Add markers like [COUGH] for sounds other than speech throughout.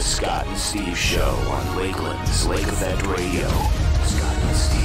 The Scott and Steve Show on Lakeland's Lake Effect Radio. Scott and Steve.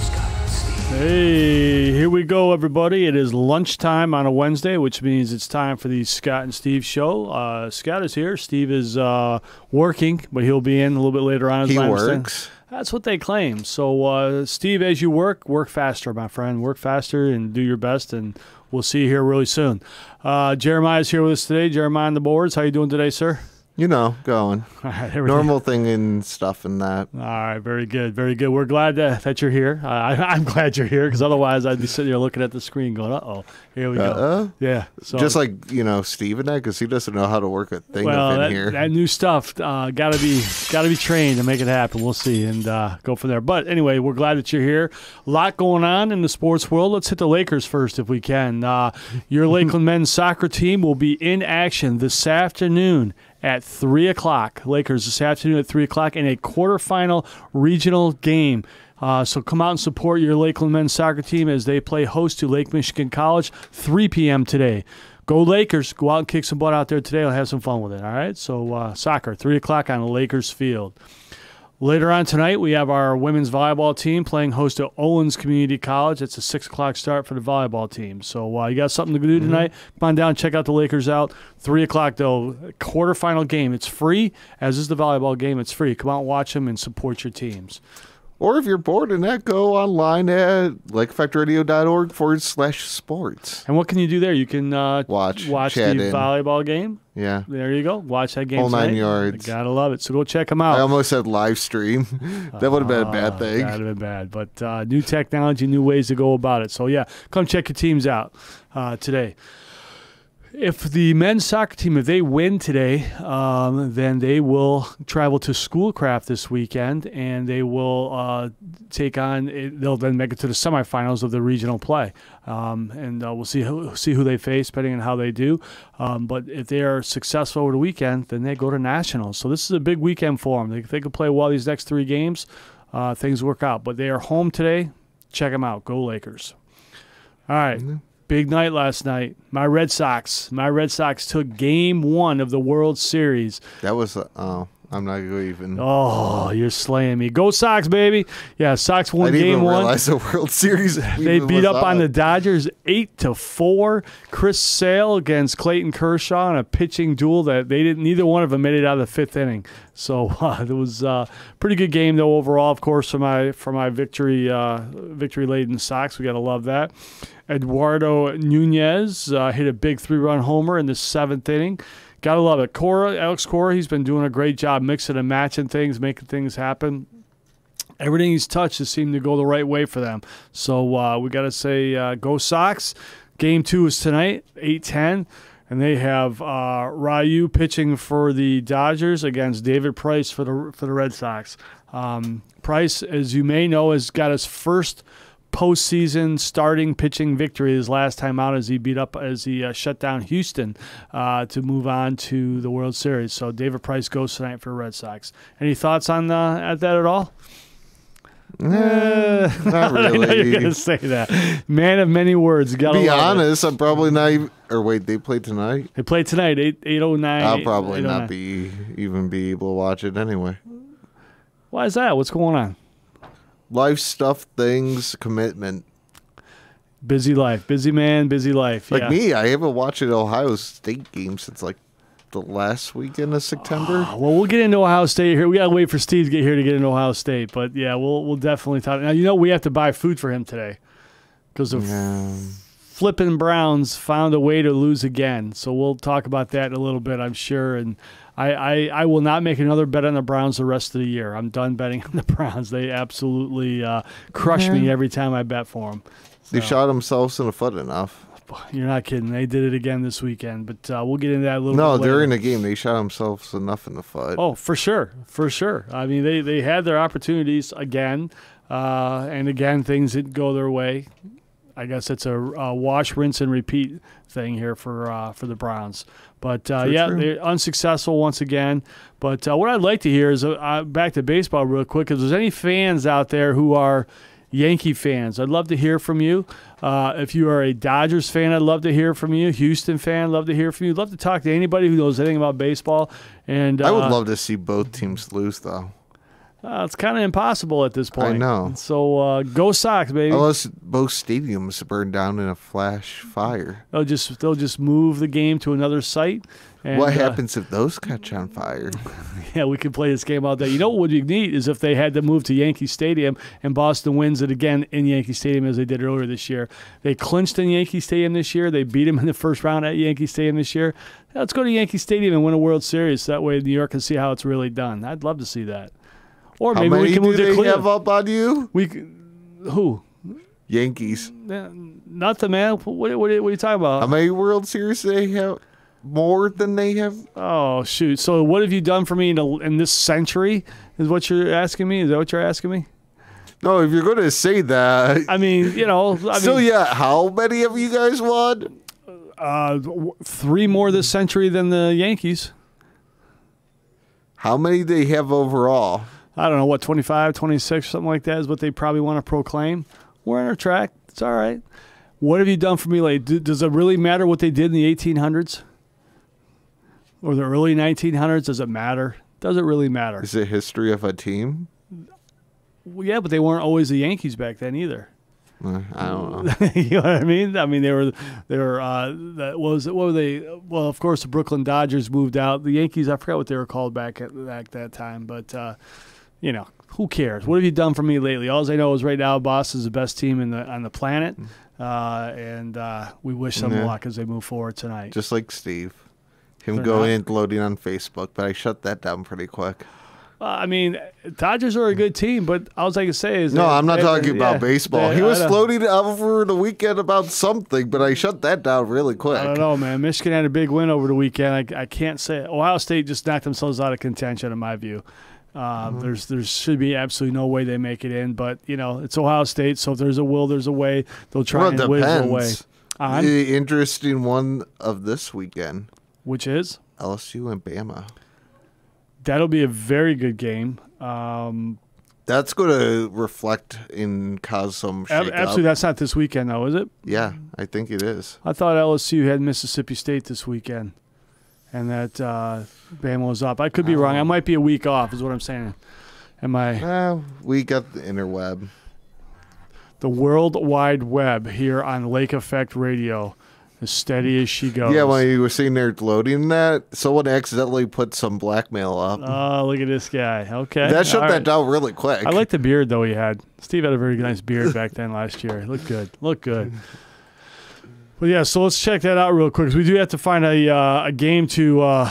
Scott and Steve. Hey, here we go, everybody. It is lunchtime on a Wednesday, which means it's time for the Scott and Steve show. Uh, Scott is here. Steve is uh, working, but he'll be in a little bit later on. as He works. That's what they claim. So, uh, Steve, as you work, work faster, my friend. Work faster and do your best, and we'll see you here really soon. Uh, Jeremiah's here with us today. Jeremiah on the boards. How you doing today, sir? You know, going. [LAUGHS] All right, Normal thing and stuff and that. All right, very good, very good. We're glad that, that you're here. Uh, I, I'm glad you're here because otherwise I'd be sitting here looking at the screen going, "Uh oh, here we go." Uh-uh. Yeah, so Just like, you know, Steve and that, because he doesn't know how to work a thing well, up in that, here. that new stuff uh, gotta be gotta be trained to make it happen. We'll see and uh, go from there. But anyway, we're glad that you're here. A lot going on in the sports world. Let's hit the Lakers first if we can. Uh, your [LAUGHS] Lakeland men's soccer team will be in action this afternoon at three o'clock. Lakers this afternoon at three o'clock in a quarterfinal regional game. Uh, so come out and support your Lakeland men's soccer team as they play host to Lake Michigan College, 3 p.m. today. Go Lakers! Go out and kick some butt out there today. I'll have some fun with it. All right. So uh, soccer, three o'clock on Lakers field. Later on tonight, we have our women's volleyball team playing host to Owens Community College. It's a six o'clock start for the volleyball team. So uh, you got something to do tonight? Come on down, check out the Lakers out. Three o'clock though, quarterfinal game. It's free, as is the volleyball game. It's free. Come out, and watch them, and support your teams. Or if you're bored in that, go online at lakeeffectradio.org forward slash sports. And what can you do there? You can uh, Watch, watch the in. volleyball game. Yeah. There you go. Watch that game. Whole nine tonight. yards. Gotta love it. So go check them out. I almost said live stream. [LAUGHS] that would have been a bad Uh, thing. That'd have been bad. But uh, new technology, new ways to go about it. So yeah, come check your teams out uh, today. If the men's soccer team, if they win today, um, then they will travel to Schoolcraft this weekend, and they will uh, take on. They'll then make it to the semifinals of the regional play, um, and uh, we'll see who see who they face, depending on how they do. Um, but if they are successful over the weekend, then they go to nationals. So this is a big weekend for them. If they can play well these next three games, uh, things work out. But they are home today. Check them out. Go Lakers. All right. Big night last night. My Red Sox. My Red Sox took game one of the World Series. That was, uh, I'm not even. Oh, you're slaying me. Go Sox, baby. Yeah, Sox I won didn't game even one. realize the World [LAUGHS] Series. They beat up on the Dodgers eight to four. Chris Sale against Clayton Kershaw in a pitching duel that they didn't. Neither one of them made it out of the fifth inning. So [LAUGHS] uh, it was a uh, pretty good game though overall. Of course, for my for my victory uh, victory laden Sox, we got to love that. Eduardo Nunez uh, hit a big three run homer in the seventh inning. Gotta love it. Cora, Alex Cora, he's been doing a great job mixing and matching things, making things happen everything he's touched has seemed to go the right way for them. So uh, we got to say, uh, go Sox. Game two is tonight, 8 10. And they have uh, Ryu pitching for the Dodgers against David Price for the for the Red Sox. Um, Price, as you may know, has got his first postseason starting pitching victory his last time out as he beat up as he uh, shut down Houston uh, to move on to the World Series. So David Price goes tonight for Red Sox. Any thoughts on uh, at that at all? Eh, not [LAUGHS] I know you're really. gonna say that. Man of many words. Gotta be love it. honest, I'm probably not even. Or wait, they play tonight. They play tonight, eight eight oh nine. I'll probably not be even be able to watch it anyway. Why is that? What's going on? Life stuff, things, commitment. Busy life, busy man, busy life. Like yeah. me, I haven't watched an Ohio State game since like the last weekend of September. Ah, well, we'll get into Ohio State here. We gotta wait for Steve to get here to get into Ohio State, but yeah, we'll we'll definitely talk. Now you know we have to buy food for him today because of Yeah. flipping Browns found a way to lose again. So we'll talk about that in a little bit, I'm sure. And I, I, I will not make another bet on the Browns the rest of the year. I'm done betting on the [LAUGHS] Browns. They absolutely uh, crush me every time I bet for them. They shot themselves in the foot enough. You're not kidding. They did it again this weekend, but uh, we'll get into that a little No, bit later. during the game, they shot themselves enough in the foot. Oh, for sure, for sure. I mean, they, they had their opportunities again, uh, and again things didn't go their way. I guess it's a, a wash, rinse, and repeat thing here for uh, for the Browns. But uh, yeah, true. they're unsuccessful once again. But uh, what I'd like to hear is uh, uh, back to baseball real quick. If there's any fans out there who are Yankee fans, I'd love to hear from you. Uh, if you are a Dodgers fan, I'd love to hear from you. Houston fan, love to hear from you. I'd love to talk to anybody who knows anything about baseball. And I would love to see both teams lose, though. Uh, it's kind of impossible at this point. I know. So uh, go Sox, baby. Unless both stadiums burn down in a flash fire. They'll just they'll just move the game to another site. And, what uh, happens if those catch on fire? [LAUGHS] yeah, we could play this game all day. You know what would be neat is if they had to move to Yankee Stadium and Boston wins it again in Yankee Stadium as they did earlier this year. They clinched in Yankee Stadium this year. They beat them in the first round at Yankee Stadium this year. Let's go to Yankee Stadium and win a World Series. That way New York can see how it's really done. I'd love to see that. Or How maybe many we can do move they to have up on you? We c- who? Yankees. Nothing, man. What, what, what are you talking about? How many World Series they have? More than they have? Oh shoot! So what have you done for me in, a, in this century? Is what you're asking me? Is that what you're asking me? No, if you're going to say that. I mean, you know, I [LAUGHS] so, mean, yeah, how many have you guys won? uh, w- three more this century than the Yankees. How many they have overall? I don't know what 25, 26, something like that is what they probably want to proclaim. We're on our track. It's all right. What have you done for me lately? Does it really matter what they did in the 1800s or the early 1900s? Does it matter? Does it really matter? Is it history of a team? Well, yeah, but they weren't always the Yankees back then either. Uh, I don't know. [LAUGHS] you know what I mean? I mean, they were they were uh, that was what were they? Well, of course, the Brooklyn Dodgers moved out. The Yankees, I forgot what they were called back at back that time, but uh, you know, who cares? What have you done for me lately? All I know is right now, Boston's the best team in the on the planet, uh, and uh, we wish them Yeah. luck as they move forward tonight. Just like Steve. Him They're going not- and loading on Facebook, but I shut that down pretty quick. Uh, I mean, Dodgers are a good team, but all I can say is No, I'm not talking yeah, about baseball. they- he was floating over the weekend about something, but I shut that down really quick. I don't know, man. Michigan had a big win over the weekend. I, I can't say Ohio State just knocked themselves out of contention, in my view. Uh, Mm-hmm. There's there should be absolutely no way they make it in, but you know it's Ohio State, so if there's a will, there's a way. They'll try Well, and whiz their way. On The interesting one of this weekend which is LSU and Bama. that'll be a very good game. Um, That's going to reflect and cause some ab- absolutely, that's not this weekend though, is it? Yeah, I think it is. I thought LSU had Mississippi State this weekend, and that uh, Bama was up. I could be wrong. I might be a week off, is what I'm saying. Am I? Uh, we got the interweb. the World Wide Web here on Lake Effect Radio, as steady as she goes. Yeah, when you were sitting there loading that, someone accidentally put some blackmail up. Oh, look at this guy. Okay. that shut All that right. down really quick. I like the beard though he had. Steve had a very nice beard back then last year. Looked good. Looked good. [LAUGHS] But yeah, so let's check that out real quick. we do have to find a uh, a game to uh,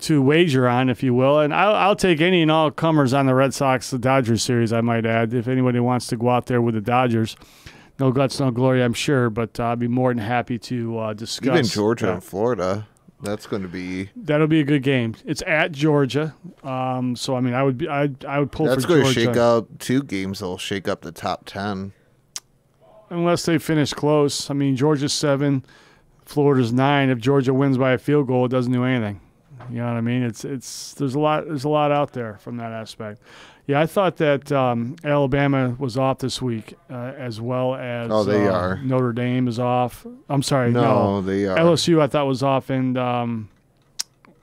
to wager on, if you will, and I'll, I'll take any and all comers on the Red Sox the Dodgers series. I might add, if anybody wants to go out there with the Dodgers, no guts, no glory, I'm sure, but uh, I'd be more than happy to uh, discuss. Even Georgia and Florida. That's going to be. That'll be a good game. It's at Georgia, um, so I mean, I would be, I, I would pull That's for going to Georgia shake up two games. That'll shake up the top ten. Unless they finish close. I mean, Georgia's seven, Florida's nine. If Georgia wins by a field goal, it doesn't do anything. You know what I mean? It's it's there's a lot there's a lot out there from that aspect. Yeah, I thought that um, Alabama was off this week, uh, as well as Oh, they uh, are. Notre Dame is off. I'm sorry, No, no, they are. LSU I thought was off, and um,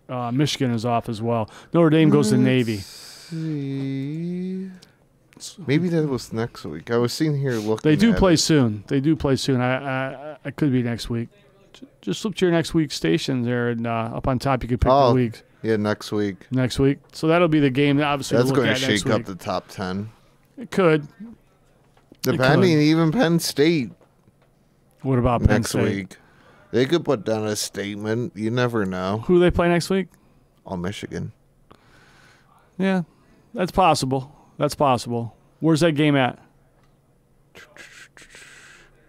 uh, Michigan is off as well. Notre Dame goes to Navy. See. Maybe that was next week. I was sitting here looking. They do play it. soon. They do play soon. I I, I could be next week. Just flip to your next week's station there, and uh, up on top you could pick Oh. the week Yeah, next week. next week. So that'll be the game. That obviously That's going to shake up the top ten. It could. Depending, even Penn State What about Penn next State? week. They could put down a statement. You never know. Who do they play next week? On Michigan. Yeah, that's possible. That's possible. Where's that game at?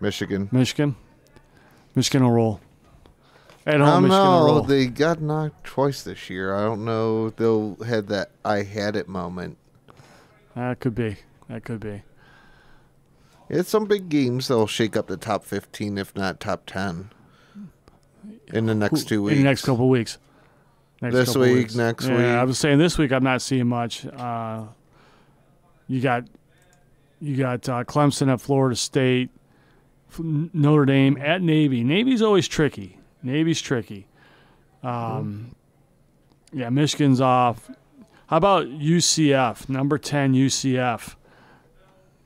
Michigan. Michigan. Michigan will roll. At I home, don't Michigan will know. roll. They got knocked twice this year. I don't know. if They'll have that I had it moment. That could be. That could be. It's some big games that'll shake up the top 15, if not top 10, in the next two weeks. In the next couple weeks. Next This couple week, weeks. next yeah, week. I was saying this week I'm not seeing much. Uh, you got you got uh, Clemson at Florida State, Notre Dame at Navy. Navy's always tricky. Navy's tricky. Um, yeah, Michigan's off. How about UCF? Number ten UCF.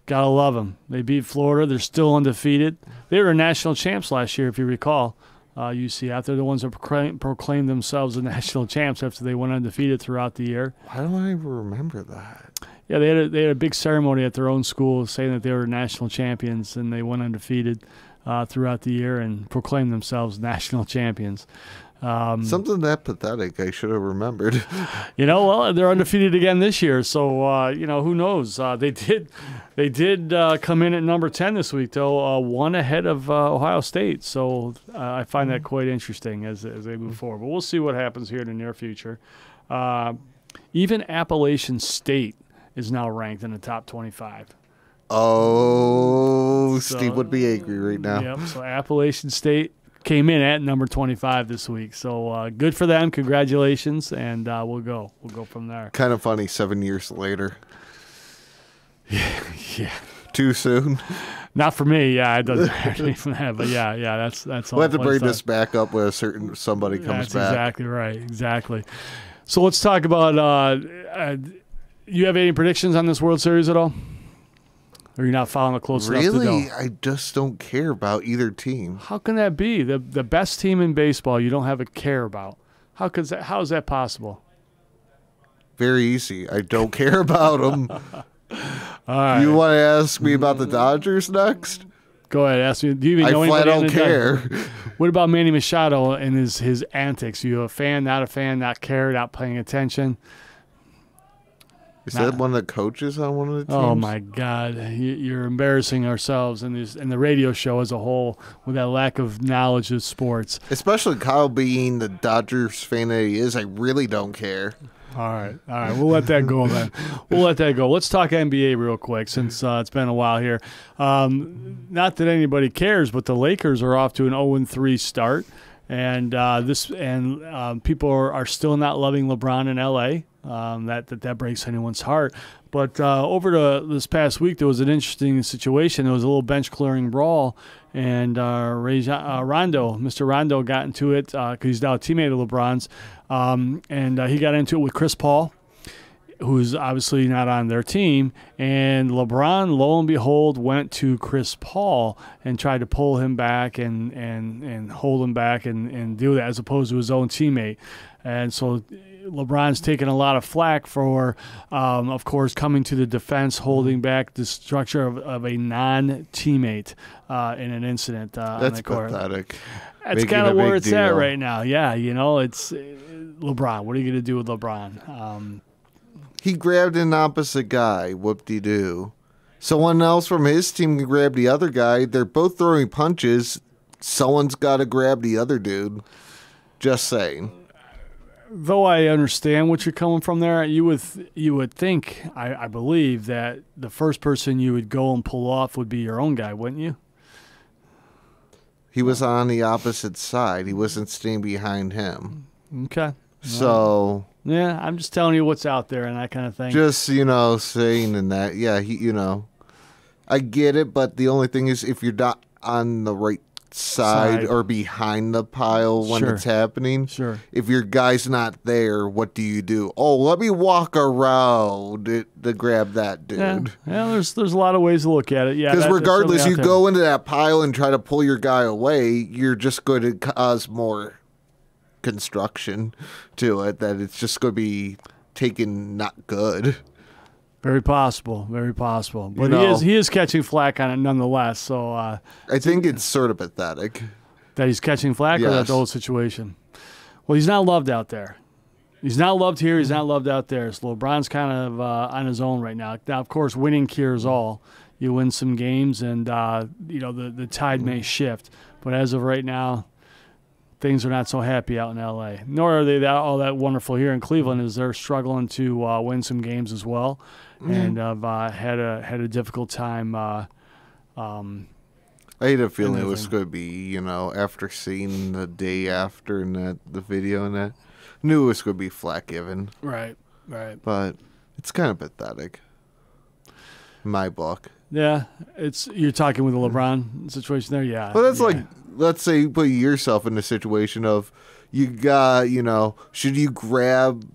Gotta love them. They beat Florida. They're still undefeated. They were national champs last year, if you recall. Uh, UCF. They're the ones that proclaim, proclaimed themselves the [LAUGHS] national champs after they went undefeated throughout the year. Why don't I even remember that? Yeah, they had a, they had a big ceremony at their own school saying that they were national champions and they went undefeated uh, throughout the year and proclaimed themselves [LAUGHS] national champions. Um, Something that pathetic. I should have remembered. [LAUGHS] you know, well, they're undefeated again this year, so uh, you know who knows. Uh, they did they did uh, come in at number ten this week, though, uh, one ahead of uh, Ohio State. So uh, I find that quite interesting as as they move forward. But we'll see what happens here in the near future. Uh, even Appalachian State is now ranked in the top twenty-five. Oh, So- Steve would be angry right now. Yep. So Appalachian State came in at number 25 this week. So uh, good for them. Congratulations, and uh, we'll go. We'll go from there. Kind of funny. Seven years later. Yeah. [LAUGHS] yeah. Too soon. Not for me. Yeah, it doesn't [LAUGHS] matter from [LAUGHS] that. But yeah, yeah, that's that's all. We'll have to bring this back up when a certain somebody comes That's back. exactly right. Exactly. So let's talk about. Uh, uh, you have any predictions on this World Series at all? Or you're not following it close enough to Really. I just don't care about either team. How can that be? The the best team in baseball you don't have a care about. How could that? How is that possible? Very easy. I don't care about them. [LAUGHS] All right. You want to ask me about the mm. Dodgers next? Go ahead. Ask me. Do you even I know flat anybody? don't in the Dodgers? care. What about Manny Machado and his his antics? Are you a fan? Not a fan? Not care? Not paying attention? Is Nah. that one of the coaches on one of the teams? Oh my God! You, you're embarrassing ourselves and this and the radio show as a whole with that lack of knowledge of sports. Especially Kyle being the Dodgers fan that he is, I really don't care. All right, all right. We'll let that go then. We'll let that go. Let's talk NBA real quick since uh, it's been a while here. Um, not that anybody cares, but the Lakers are off to an 0 3 start, and uh, this and um, people are, are still not loving LeBron in LA. Um, that, that that breaks anyone's heart. But uh, over the, this past week, there was an interesting situation. There was a little bench clearing brawl, and uh, Ray, uh, Rondo, Mr. Rondo, got into it because he's now a teammate of LeBron's, um, and uh, he got into it with Chris Paul, who's obviously not on their team. And LeBron, lo and behold, went to Chris Paul and tried to pull him back and and and hold him back and and do that as opposed to his own teammate. And so LeBron's taken a lot of flack for, um, of course, coming to the defense, holding back the structure of, of a non-teammate uh, in an incident uh, on That's the court. pathetic. That's kind of where it's at right now. Yeah, you know, it's uh, LeBron. What are you going to do with LeBron? Um, He grabbed an opposite guy. Whoop de doo. Someone else from his team can grab the other guy. They're both throwing punches. Someone's got to grab the other dude. Just saying. though I understand what you're coming from there, you would you would think I, I believe that the first person you would go and pull off would be your own guy, wouldn't you? He was on the opposite side. He wasn't staying behind him. Okay. So Yeah, I'm just telling you what's out there and that kind of thing. just you know saying in that yeah he you know i get it but the only thing is if you're not on the right side, Side. or behind the pile when Sure. it's happening Sure. if your guy's not there what do you do oh let me walk around it, to grab that dude yeah. There's there's a lot of ways to look at it. Yeah, because regardless you go into that pile and try to pull your guy away you're just going to cause more construction to it that it's just going to be taken not good very possible, very possible. But he know. is he is catching flack on it nonetheless. So uh, i think it's sort of pathetic that he's catching flack or that Yes. the whole situation. Well, he's not loved out there. He's not loved here. He's not loved out there. So LeBron's kind of uh, on his own right now. Now, of course, winning cures all. You win some games, and uh, you know the the tide may shift. But as of right now, things are not so happy out in LA. Nor are they that all that wonderful here in Cleveland, as they're struggling to uh, win some games as well, and have uh, had a had a difficult time. Uh, um, I had a feeling it was going to be, you know, after seeing the day after and that the video and that, knew it was going to be flat given, right, right. but it's kind of pathetic. My book, Yeah, it's you're talking with the LeBron situation there. Yeah, Well, that's yeah. like, let's say you put yourself in a situation of you got, you know, should you grab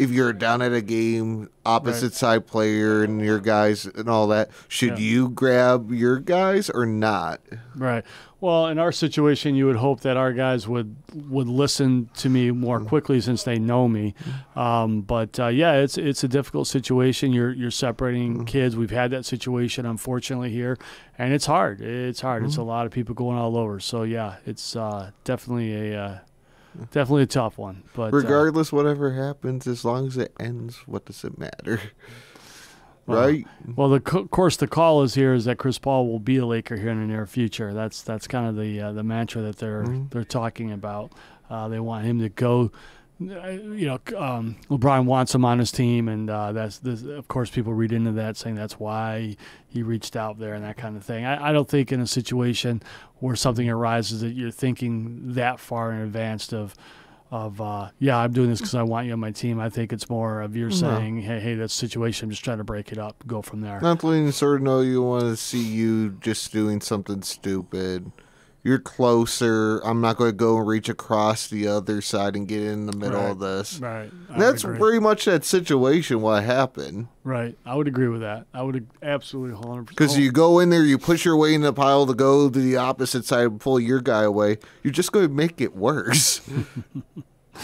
if you're down at a game, opposite Right. side player and your guys and all that, should Yeah. you grab your guys or not? Right. Well, in our situation, you would hope that our guys would would listen to me more quickly since they know me. Um, but uh, yeah, it's it's a difficult situation. You're you're separating kids. We've had that situation, unfortunately, here, and it's hard. It's hard. It's a lot of people going all over. So yeah, it's uh, definitely a uh, definitely a tough one. But uh, Regardless, whatever happens, as long as it ends, what does it matter? Well, right? Well, the co- course the call is here is that Chris Paul will be a Laker here in the near future. That's that's kind of the uh, the mantra that they're they're talking about. Uh, they want him to go. You know, um, LeBron wants him on his team, and uh, that's this, of course people read into that saying that's why he reached out there and that kind of thing. I, I don't think in a situation where something arises that you're thinking that far in advance of of uh, yeah, I'm doing this because I want you on my team. I think it's more of you're saying, hey, hey, that's situation. I'm just trying to break it up, go from there. Not letting you sort of know you want to see you just doing something stupid. You're closer. I'm not going to go and reach across the other side and get in the middle Right. of this. Right. That's agree. pretty much that situation. What happened? right. I would agree with that. I would absolutely 100. Because you go in there, you push your way in the pile to go to the opposite side and pull your guy away. You're just going to make it worse. [LAUGHS]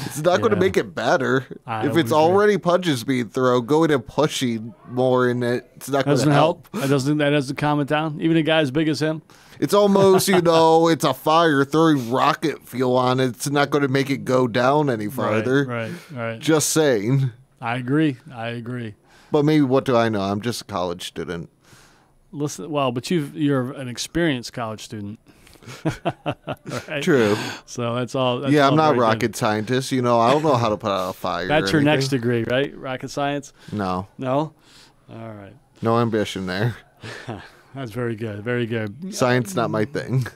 it's not going to make it better. I if it's agree. already punches being thrown, going and pushing more in it, it's not going to help. help. That doesn't that doesn't calm it down. Even a guy as big as him. It's almost, you know, it's a fire throwing rocket fuel on it. It's not going to make it go down any farther. Right. Right. Right. Just saying. I agree. I agree. But maybe what do I know? I'm just a college student. Listen. Well, but you you're an experienced college student. [LAUGHS] right? True. So that's all. That's yeah, all I'm not very good. rocket scientist. You know, I don't know how to put out a fire. That's your next degree, right? Rocket science. No, No. All right. no ambition there. [LAUGHS] That's very good. Very good. Science not my thing.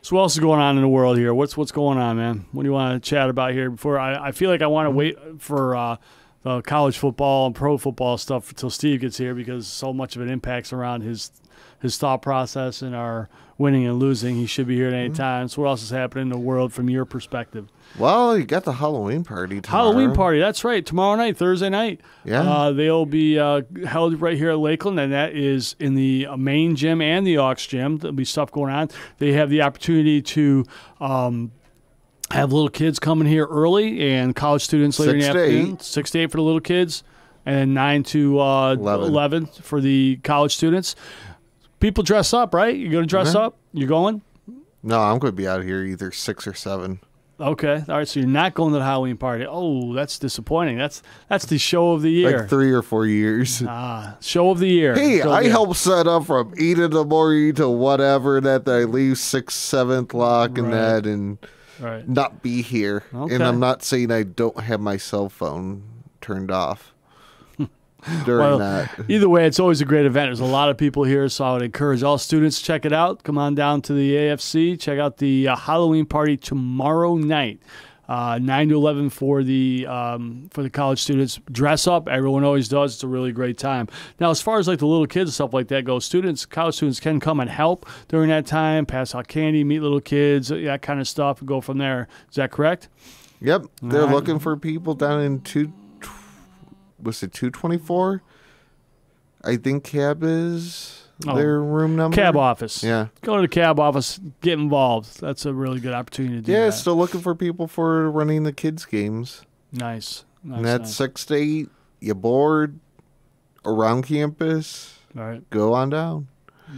So what else is going on in the world here? What's what's going on, man? What do you want to chat about here? Before I, I feel like I want to wait for uh, the college football and pro football stuff until Steve gets here because so much of it impacts around his his thought process and our winning and losing. He should be here at any time. So what else is happening in the world from your perspective? Well, you got the Halloween party tomorrow. Halloween party. That's right. Tomorrow night, Thursday night. Yeah. Uh, they'll be uh, held right here at Lakeland, and that is in the main gym and the aux gym. There'll be stuff going on. They have the opportunity to. Um, have little kids coming here early and college students later Six in the afternoon. eight. Six to eight for the little kids, and nine to uh, Eleven. 11 for the college students. People dress up, right? You're going to dress up? You're going? No, I'm going to be out here either six or seven. Okay. All right. So you're not going to the Halloween party. Oh, that's disappointing. That's that's the show of the year. Like three or four years. [LAUGHS] Ah, show of the year. Hey, Show I help set up from eight in the morning to whatever that I leave sixth, seventh lock and Right. that and Right. not be here. Okay. And I'm not saying I don't have my cell phone turned off [LAUGHS] during Well, that. Either way, it's always a great event. There's a lot of people here, so I would encourage all students to check it out. Come on down to the AFC. Check out the uh, Halloween party tomorrow night, uh, nine to eleven for the um, for the college students. Dress up. Everyone always does. It's a really great time. Now, as far as like the little kids and stuff like that go, students, college students can come and help during that time, pass out candy, meet little kids, that kind of stuff, and go from there. Is that correct? Yep, they're Alright. looking for people down in two. Was it two twenty four? I think cab is Oh. their room number. Cab office. Yeah, Go to the cab office, get involved. That's a really good opportunity to do yeah. that. Still looking for people for running the kids games. Nice. nice and that's nice. six to eight. You bored around campus? All right. Go on down.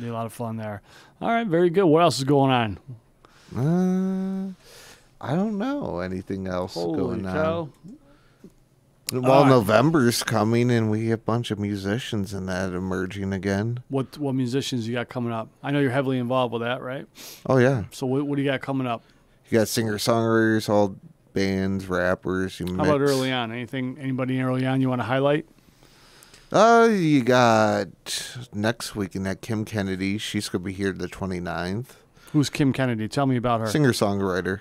Be a lot of fun there. All right. Very good. What else is going on? Uh, I don't know anything else Holy going cow. on. Well, Alright. November's coming, and we have a bunch of musicians in that emerging again. What what musicians you got coming up? I know you're heavily involved with that, right? Oh yeah, So what, what do you got coming up? you got singer songwriters, all bands, rappers. You How about mix. early on? Anything? Anybody early on you want to highlight? Uh, you got next week in that Kim Kennedy. She's gonna be here the 29th. Who's Kim Kennedy? Tell me about her. Singer songwriter.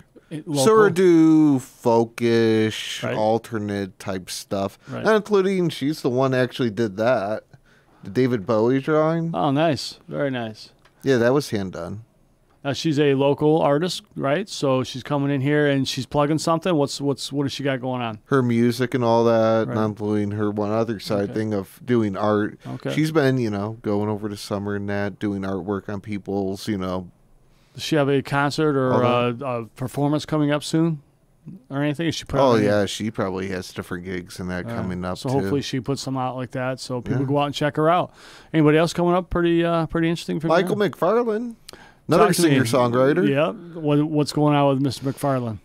Sort of do folkish, Right. alternate type stuff, Right. not including she's the one actually did that. the David Bowie drawing. Oh, nice. Very nice. Yeah, that was hand done. Uh, she's a local artist, right? So she's coming in here and she's plugging something. What's what's what does she got going on? Her music and all that, Right. not including her one other side Okay. thing of doing art. Okay. She's been, you know, going over to summer and that, doing artwork on people's, you know, Does she have a concert or uh, a performance coming up soon, or anything? Is she put Oh yeah, she probably has different gigs and that All right. coming up So too. hopefully she puts some out like that, so people Yeah. go out and check her out. Anybody else coming up? Pretty uh, pretty interesting for Michael you? McFarlane, another singer songwriter. Yeah. What, what's going on with Mr. McFarlane?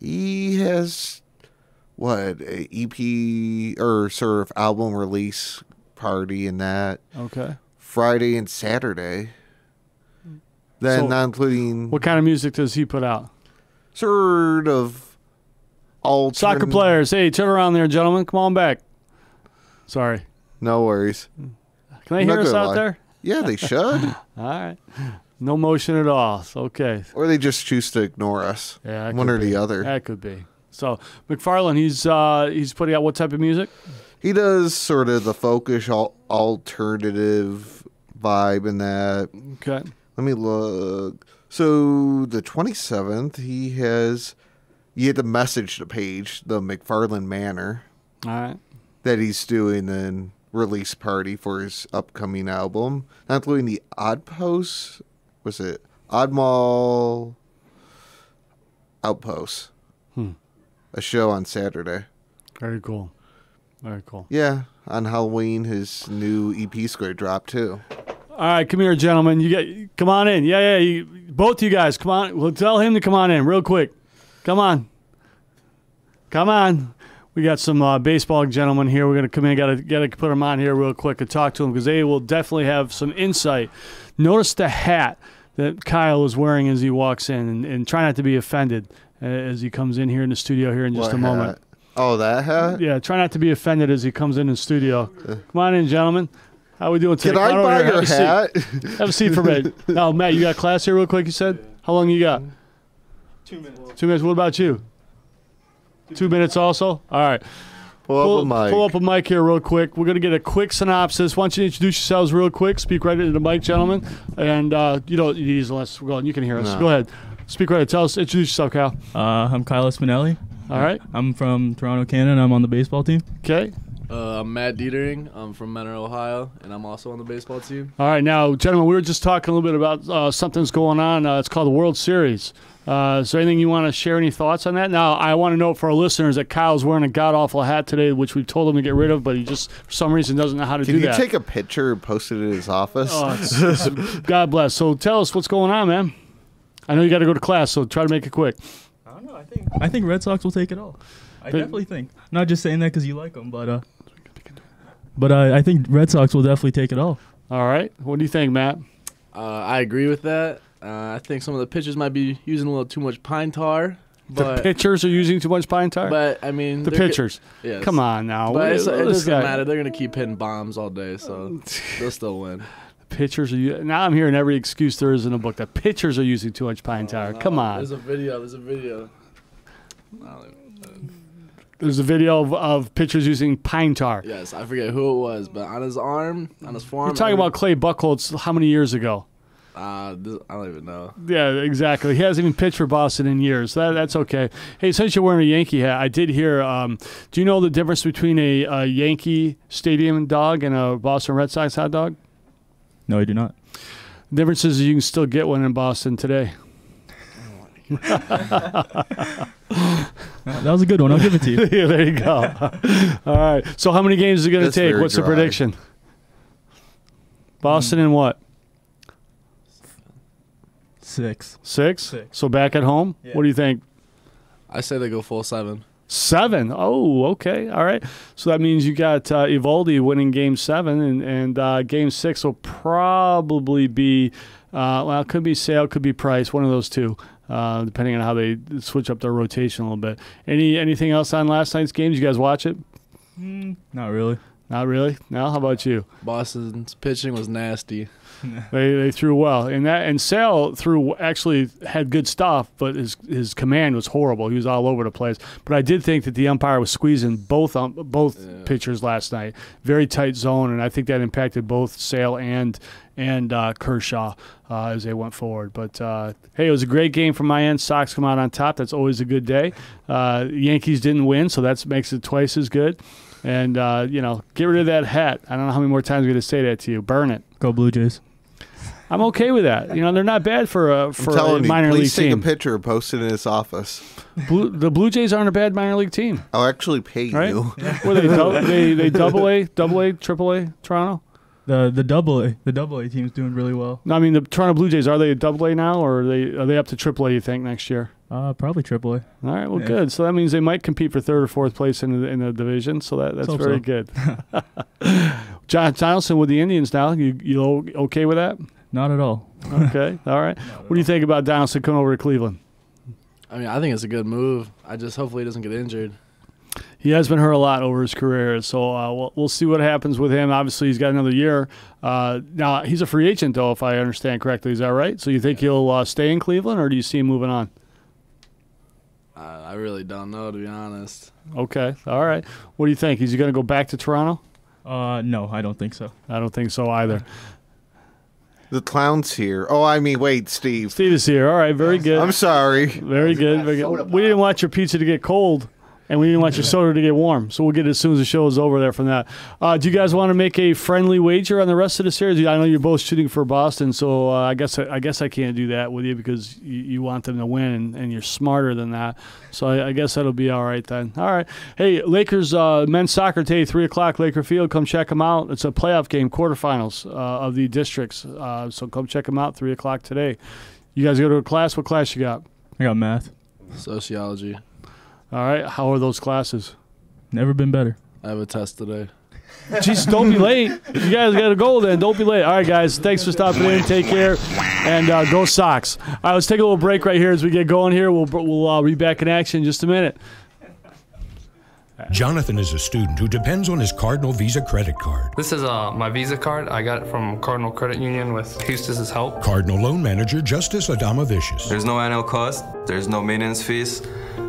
He has what EP or sort of album release party and that Okay. Friday and Saturday. Then So- not including What kind of music does he put out? sort of alternate. Soccer players. Hey, turn around there, gentlemen. Come on back. Sorry. No worries. Can they I'm hear us out lie. there? Yeah, they [LAUGHS] should. All right. No motion at all. Okay. or they just choose to ignore us. Yeah. One or be. the other. That could be. So McFarlane, he's uh, he's putting out what type of music? He does sort of the folkish al- alternative vibe in that. Okay. Let me look. So the 27th, he has. You had to message the page, the McFarland Manor, All right. that he's doing a release party for his upcoming album. Not including the Odd Post. Was it Oddmall Outpost? Hmm. A show on Saturday. Very cool. Very cool. Yeah, on Halloween, his new going to drop too. All right, come here, gentlemen. You get come on in. Yeah, yeah. You, both you guys, come on. We'll tell him to come on in real quick. Come on. Come on. We got some uh, baseball gentlemen here. We're gonna come in. Got to got to put them on here real quick and talk to them because they will definitely have some insight. Notice the hat that Kyle is wearing as he walks in, and, and try not to be offended uh, as he comes in here in the studio here in just What a moment. hat? Oh, that hat? Yeah, try not to be offended as he comes in the studio. Come on in, gentlemen. How we doing today? Can I Come on over buy your Have a seat. hat? Have a seat for me. [LAUGHS] No, Matt, you got class here real quick, you said? How long you got? Two minutes. Two minutes. What about you? Two minutes also? All right. Pull up a mic. pull up a mic here real quick. We're going to get a quick synopsis. Why don't you introduce yourselves real quick? Speak right into the mic, gentlemen. And uh, you don't need these unless we're going. You can hear us. No. Go ahead. Speak right. Tell us. Introduce yourself, Cal. Uh, I'm Kyle Spinelli. All right. I'm from Toronto, Canada. and I'm on the baseball team. Okay. Uh, I'm Matt Dietering. I'm from Mentor, Ohio, and I'm also on the baseball team. All right, now, gentlemen, we were just talking a little bit about uh, something's going on. Uh, it's called the World Series. Uh, is there anything you want to share? Any thoughts on that? Now, I want to note for our listeners that Kyle's wearing a god awful hat today, which we've told him to get rid of, but he just for some reason doesn't know how to Can do you take a picture and post it in his office? Oh, it's- it's- God bless. So tell us what's going on, man. I know you got to go to class, so try to make it quick. I don't know. I think I think Red Sox will take it all. I But- definitely think. Not just saying that because you like them, but uh, but uh, I think Red Sox will definitely take it all. All right, what do you think, Matt? Uh, I agree with that. Uh, I think some of the pitchers might be using a little too much pine tar, The pitchers are using too much pine tar. but I mean the they're pitchers. yes. Come on now. But it's, What- it doesn't guy- matter. They're gonna keep hitting bombs all day, so [LAUGHS] they'll still win. The pitchers are u- now. I'm hearing every excuse there is in the book that pitchers are using too much pine tar. No, Come on. There's a video. There's a video. I don't even- There's a video of, of pitchers using pine tar. Yes, I forget who it was, but on his arm, on his forearm. You're talking every- about Clay Buchholz how many years ago? Uh, this, I don't even know. Yeah, exactly. He hasn't even pitched for Boston in years. That, that's okay. Hey, since you're wearing a Yankee hat, I did hear. Um, do you know the difference between a, a Yankee Stadium dog and a Boston Red Sox hot dog? No, I do not. The difference is you can still get one in Boston today. That was a good one. I'll give it to you. [LAUGHS] yeah, there you go. [LAUGHS] All right. So how many games is it going to take? very What's the prediction? Boston in what? Six. Six? Six. So back at home? Yeah. What do you think? I say they go full seven. Seven. Oh, okay. All right. So that means you got uh, Eovaldi winning game seven, and, and uh, game six will probably be, uh, well, it could be Sale, could be Price, one of those two, uh, depending on how they switch up their rotation a little bit. Any Anything else on last night's games? You guys watch it? Mm, not really. Not really. No. How about you? Boston's pitching was nasty. [LAUGHS] They they threw well, and that and Sale threw actually had good stuff, but his his command was horrible. He was all over the place. But I did think that the umpire was squeezing both um, both pitchers last night. Very tight zone, and I think that impacted both Sale and and uh, Kershaw uh, as they went forward. But uh, hey, it was a great game from my end. Sox come out on top. That's always a good day. Uh, Yankees didn't win, so that makes it twice as good. And uh, you know, get rid of that hat. I don't know how many more times I'm going to say that to you. Burn it. Go Blue Jays. I'm okay with that. You know, they're not bad for a for a telling you, minor league please take a picture and post it in his office. Blue, the Blue Jays aren't a bad minor league team, I'll actually pay right? you. Were they [LAUGHS] they they double A, double A, triple A, Toronto? The the double A the double A team's doing really well. No, I mean the Toronto Blue Jays are they a double A now, or are they are they up to triple A? You think next year? Uh, probably triple A. All right, well, Yeah. good. So that means they might compete for third or fourth place in the in the division. So that that's hope very so. good. [LAUGHS] [LAUGHS] John Donaldson with the Indians now. You you okay with that? Not at all. Okay, [LAUGHS] all right. What do you think about Donaldson coming over to Cleveland? I mean, I think it's a good move. I just hopefully he doesn't get injured. He has been hurt a lot over his career, so uh, we'll, we'll see what happens with him. Obviously, he's got another year. Uh, now he's a free agent, though, if I understand correctly. Is that right? So you think he'll uh, stay in Cleveland, or do you see him moving on? I, I really don't know to be honest. Okay, all right. What do you think? Is he going to go back to Toronto? Uh, no, I don't think so. I don't think so either. The clown's here. Oh, I mean, wait, Steve. Steve is here. All right, very good. I'm sorry. Very good. Very good. We didn't want your pizza to get cold, and we didn't want your soda to get warm. So we'll get it as soon as the show is over there from that. Uh, do you guys want to make a friendly wager on the rest of the series? I know you're both shooting for Boston, so uh, I guess I guess I can't do that with you because you, you want them to win, and, and you're smarter than that. So I, I guess that'll be all right then. All right. Hey, Lakers uh, men's soccer today, three o'clock, Laker Field. Come check them out. It's a playoff game, quarterfinals uh, of the districts. Uh, so come check them out, three o'clock today. You guys go to a class. What class you got? I got math. Sociology. All right. How are those classes? Never been better. I have a test today. [LAUGHS] Jeez, don't be late. You guys got to go then. Don't be late. All right, guys. Thanks for stopping in. Take care. And uh, go Sox. All right, let's take a little break right here as we get going here. We'll, we'll uh, be back in action in just a minute. Jonathan is a student who depends on his Cardinal Visa credit card. This is uh, my Visa card. I got it from Cardinal Credit Union with Houston's help. Cardinal loan manager Justice Adamavicius. There's no annual cost, there's no maintenance fees,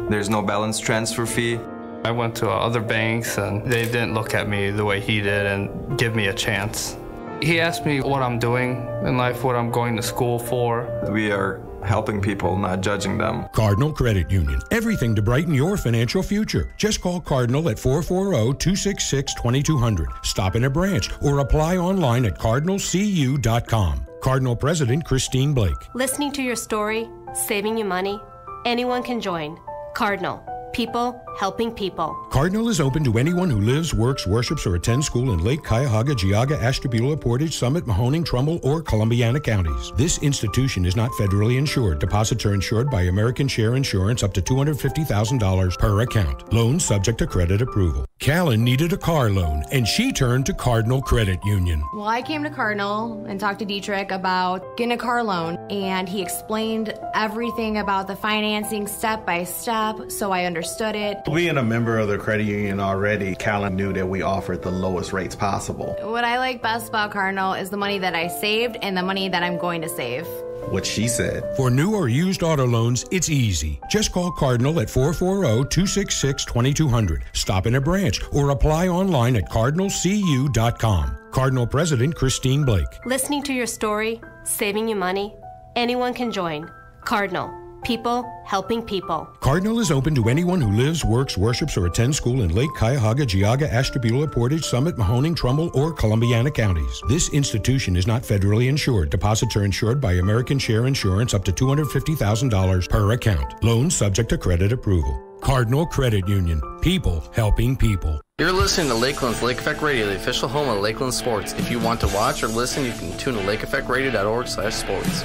there's no balance transfer fee. I went to other banks and they didn't look at me the way he did and give me a chance. He asked me what I'm doing in life, what I'm going to school for. We are helping people, not judging them. Cardinal Credit Union. Everything to brighten your financial future. Just call Cardinal at 440-266-2200. Stop in a branch or apply online at cardinalcu.com. Cardinal President Christine Blake. Listening to your story, saving you money, anyone can join. Cardinal. People helping people. Cardinal is open to anyone who lives, works, worships, or attends school in Lake Cuyahoga, Geauga, Ashtabula, Portage, Summit, Mahoning, Trumbull, or Columbiana counties. This institution is not federally insured. Deposits are insured by American Share Insurance up to $250,000 per account. Loans subject to credit approval. Callan needed a car loan, and she turned to Cardinal Credit Union. Well, I came to Cardinal and talked to Dietrich about getting a car loan, and he explained everything about the financing step by step, so I understood it. Being a member of the credit union already, Callan knew that we offered the lowest rates possible. What I like best about Cardinal is the money that I saved and the money that I'm going to save. What she said. For new or used auto loans, it's easy. Just call Cardinal at 440-266-2200. Stop in a branch or apply online at cardinalcu.com. Cardinal President Christine Blake. Listening to your story, saving you money, anyone can join. Cardinal. People helping people. Cardinal is open to anyone who lives, works, worships, or attends school in Lake Cuyahoga, Geauga, Ashtabula, Portage, Summit, Mahoning, Trumbull, or Columbiana counties. This institution is not federally insured. Deposits are insured by American Share Insurance up to $250,000 per account. Loans subject to credit approval. Cardinal Credit Union. People helping people. You're listening to Lakeland's Lake Effect Radio, the official home of Lakeland Sports. If you want to watch or listen, you can tune to lakeeffectradio.org slash sports.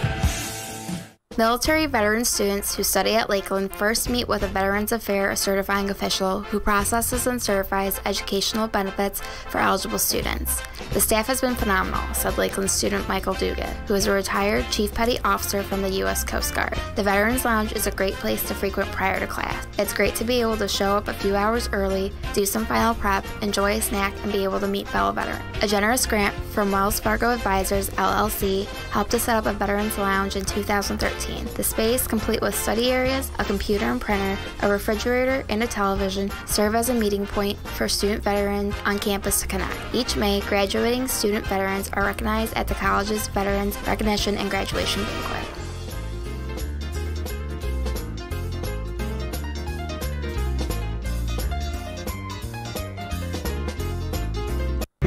Military veteran students who study at Lakeland first meet with a Veterans Affairs certifying official who processes and certifies educational benefits for eligible students. The staff has been phenomenal, said Lakeland student Michael Dugan, who is a retired Chief Petty Officer from the U.S. Coast Guard. The Veterans Lounge is a great place to frequent prior to class. It's great to be able to show up a few hours early, do some final prep, enjoy a snack, and be able to meet fellow veterans. A generous grant from Wells Fargo Advisors LLC helped to set up a Veterans Lounge in 2013. The space, complete with study areas, a computer and printer, a refrigerator, and a television, serve as a meeting point for student veterans on campus to connect. Each May, graduating student veterans are recognized at the college's Veterans Recognition and Graduation Banquet.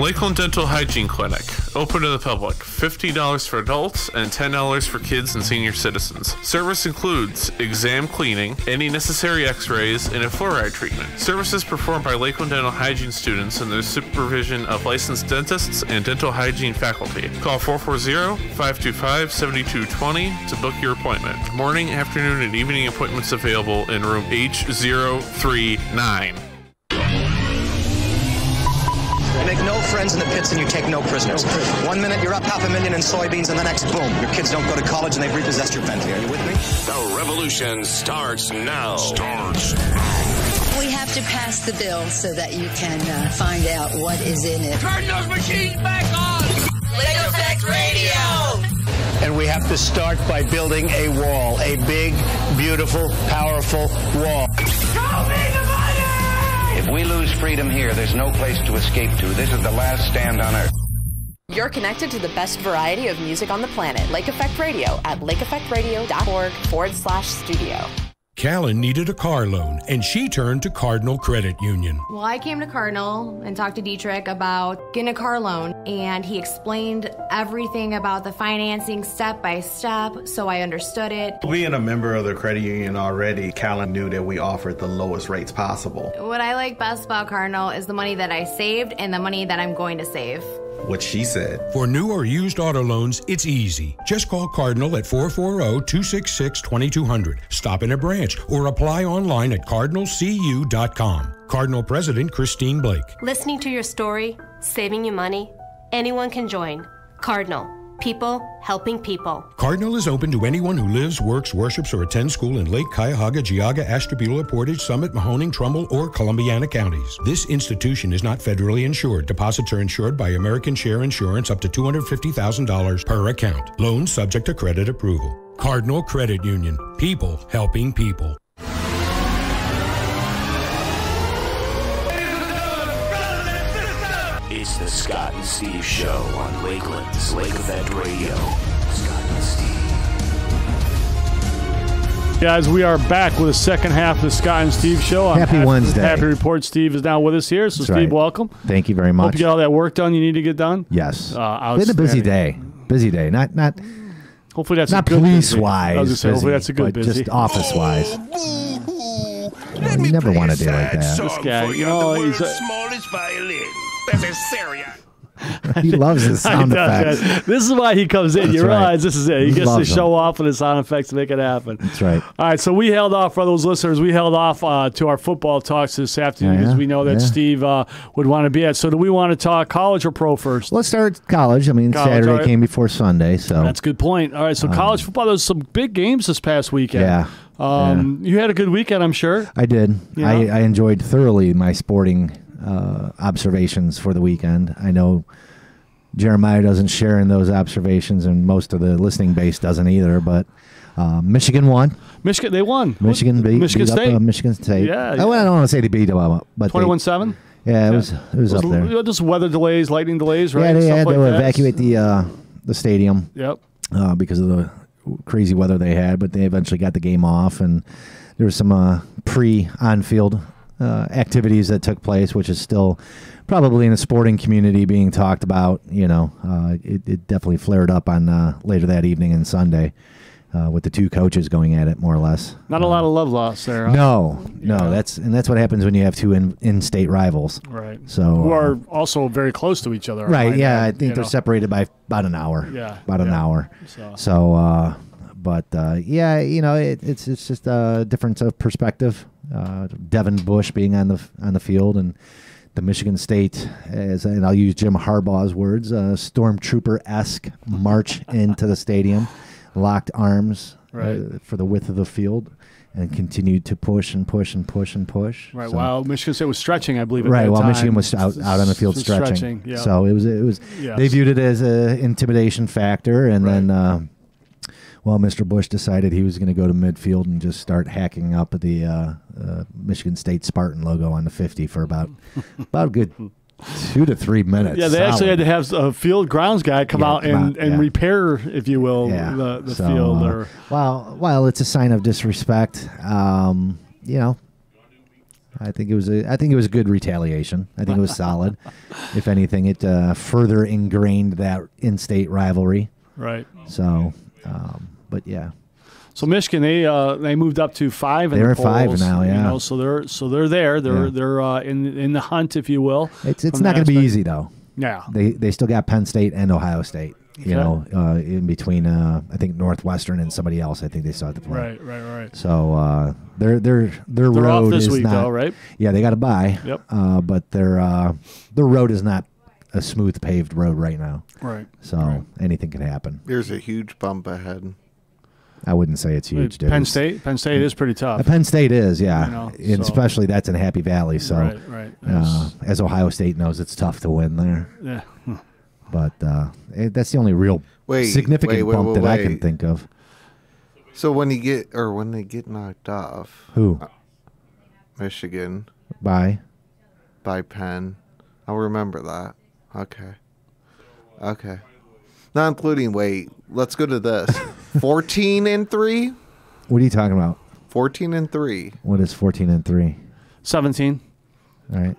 Lakeland Dental Hygiene Clinic, open to the public. $50 for adults and $10 for kids and senior citizens. Service includes exam cleaning, any necessary x rays, and a fluoride treatment. Services performed by Lakeland Dental Hygiene students and the supervision of licensed dentists and dental hygiene faculty. Call 440 525 7220 to book your appointment. Morning, afternoon, and evening appointments available in room H039. You make no friends in the pits and you take no prisoners. One minute you're up half a million in soybeans, and the next, boom, your kids don't go to college and they've repossessed your Bentley. Are you with me? The revolution starts now. Starts We have to pass the bill so that you can uh, find out what is in it. Turn those machines back on! Lake Effect Radio! And we have to start by building a wall, a big, beautiful, powerful wall. If we lose freedom here, there's no place to escape to. This is the last stand on earth. You're connected to the best variety of music on the planet. Lake Effect Radio at lakeeffectradio.org forward slash studio. Callan needed a car loan, and she turned to Cardinal Credit Union. Well, I came to Cardinal and talked to Dietrich about getting a car loan, and he explained everything about the financing step by step, so I understood it. Being a member of the credit union already, Callan knew that we offered the lowest rates possible. What I like best about Cardinal is the money that I saved and the money that I'm going to save. What she said. For new or used auto loans, it's easy. Just call Cardinal at 440 266 2200. Stop in a branch or apply online at cardinalcu.com. Cardinal President Christine Blake. Listening to your story, saving you money, anyone can join. Cardinal. People helping people. Cardinal is open to anyone who lives, works, worships, or attends school in Lake Cuyahoga, Geauga, Ashtabula, Portage, Summit, Mahoning, Trumbull, or Columbiana counties. This institution is not federally insured. Deposits are insured by American Share Insurance up to $250,000 per account. Loans subject to credit approval. Cardinal Credit Union. People helping people. It's the Scott and Steve Show on Lakeland's Lake Effect Radio. Scott and Steve. Guys, we are back with the second half of the Scott and Steve show. I'm Happy Wednesday. Happy report. Steve is now with us here. So, That's Steve, right. welcome. Thank you very much. Hope much. you get all that work done you need to get done. Yes. Uh, It's been a busy day. Busy day. Not not Hopefully that's not a good police busy. wise. I was gonna say, hopefully that's a good but busy. just office wise. You never want to day like that. This guy, you know, he's a, smallest violin. This is serious. He loves his [LAUGHS] sound does, effects. yeah. This is why he comes in. That's you right. realize this is it. He He gets to loves them. show off with his sound effects to make it happen. That's right. All right, so we held off for those listeners. We held off uh, to our football talks this afternoon Yeah, because yeah, we know that yeah. Steve uh, would want to be at. So, do we want to talk college or pro first? Let's start college. I mean, College, Saturday all right. came before Sunday, so That's a good point. All right, so Um, college football. There's some big games this past weekend. Yeah, Um, You had a good weekend, I'm sure. I did. You I. I enjoyed thoroughly my sporting uh, observations for the weekend. I know Jeremiah doesn't share in those observations, and most of the listening base doesn't either. But uh, Michigan won. Michigan, they won. Michigan beat Michigan beat State. Up, uh, Michigan State. Yeah, Oh, well, I don't want to say they beat them up, but 21-7? Yeah, it was it was up there. Just weather delays, lightning delays, right? Yeah, they Stuff had like to evacuate the uh, the stadium. Yep. Uh, because of the crazy weather they had, but they eventually got the game off, and there was some uh, pre on field uh, activities that took place, which is still probably in the sporting community being talked about. You know, uh, it, it definitely flared up on uh, later that evening and Sunday. Uh, with the two coaches going at it, more or less. Not a lot of love lost there. huh? No, no, that's and that's what happens when you have two in, in-state rivals. Right. So Who uh, are also very close to each other. Right. might Yeah, I think they're know. separated by about an hour. Yeah, About an hour. So- So, uh, but uh, yeah, you know, it, it's it's just a difference of perspective. Uh, Devin Bush being on the on the field and the Michigan State, as and I'll use Jim Harbaugh's words, uh, stormtrooper esque [LAUGHS] march into the stadium, locked arms Right. uh, for the width of the field, and continued to push and push and push and push. Right. So- while Michigan State was stretching, I believe. At right. While time. Michigan was out, out on the field Was stretching, yeah. so it was it was Yes. they viewed it as an intimidation factor, and then uh, well, Mr. Bush decided he was going to go to midfield and just start hacking up the uh, uh, Michigan State Spartan logo on the fifty for about [LAUGHS] about a good two to three minutes. Yeah, they actually had to have a field grounds guy come Yeah, out come and, out, and yeah. repair, if you will, Yeah. the, the So, field. uh, Or while while it's a sign of disrespect, um, you know, I think it was a I think it was a good retaliation. I think it was solid. [LAUGHS] if anything, it uh, further ingrained that in-state rivalry. Right. So, um, but yeah, so Michigan, they uh, they moved up to five. In They're the at five polls, now, you yeah. know, so they're so they're there. They're Yeah. they're uh, in in the hunt, if you will. it's it's not going to be easy though. Yeah. They they still got Penn State and Ohio State. You Okay. know, uh, in between, uh, I think Northwestern and somebody else. I think they still have to play. Right, right, right. So uh, their their their They're off road this is week, not, though, right? Yeah, they got to buy. Yep. Uh, but their uh, their road is not a smooth paved road right now. Right. So anything can happen. There's a huge bump ahead. I wouldn't say it's huge. dude. Penn State, Penn State is pretty tough. Uh, Penn State is, yeah, You know, and so- especially that's in Happy Valley. So, Right, right. Uh, as Ohio State knows, it's tough to win there. Yeah. Hmm. But uh, eh, that's the only real Wait, significant wait, wait, bump wait, that I can think of. So when you get or when they get knocked off, Who? uh, Michigan By by Penn. I'll remember that. Okay. Okay. Not including wait. Let's go to this. [LAUGHS] Fourteen and three. what are you talking about? Fourteen and three. What is fourteen and three? 17. All right.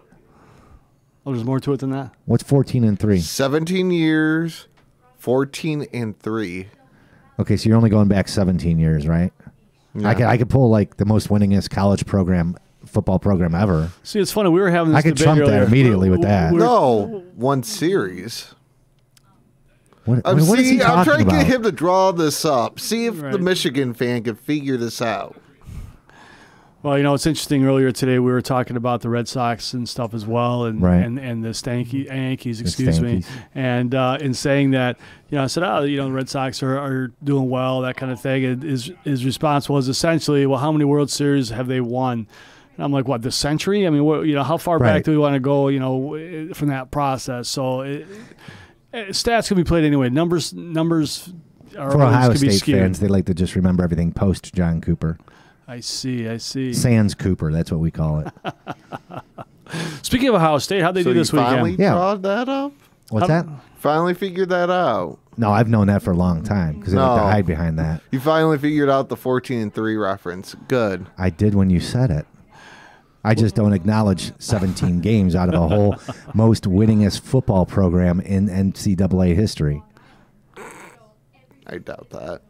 Oh, there's more to it than that. What's fourteen and three? Seventeen years. Fourteen and three. Okay, so you're only going back 17 years, right? Yeah. I could I could pull like the most winningest college program football program ever. See, it's funny. We were having this I could debate trump that immediately with that. No, one series. What, I'm, what is he see, I'm talking trying to get him to draw this up. See if the Michigan fan can figure this out. Well, you know, it's interesting. Earlier today, we were talking about the Red Sox and stuff as well, and Right. and, and the Stanky, Yankees, excuse me. And uh, in saying that, you know, I said, oh, you know, the Red Sox are, are doing well, that kind of thing. And his his response was essentially, well, how many World Series have they won? And I'm like, what, the century? I mean, what, you know, how far back do we want to go? You know, from that process. So it, it, Uh, stats can be played anyway. Numbers numbers are For always Ohio can be State skewed. fans, they like to just remember everything post John Cooper. I see. I see. Sans Cooper, that's what we call it. [LAUGHS] Speaking of Ohio State, how'd they so do this you weekend? finally Yeah. drawed that up? What's that? Finally figured that out. No, I've known that for a long time because they like to hide behind that. You finally figured out the 14 and 3 reference. Good. I did when you said it. I just don't acknowledge [LAUGHS] 17 games out of a whole most winningest football program in NCAA history. I doubt that.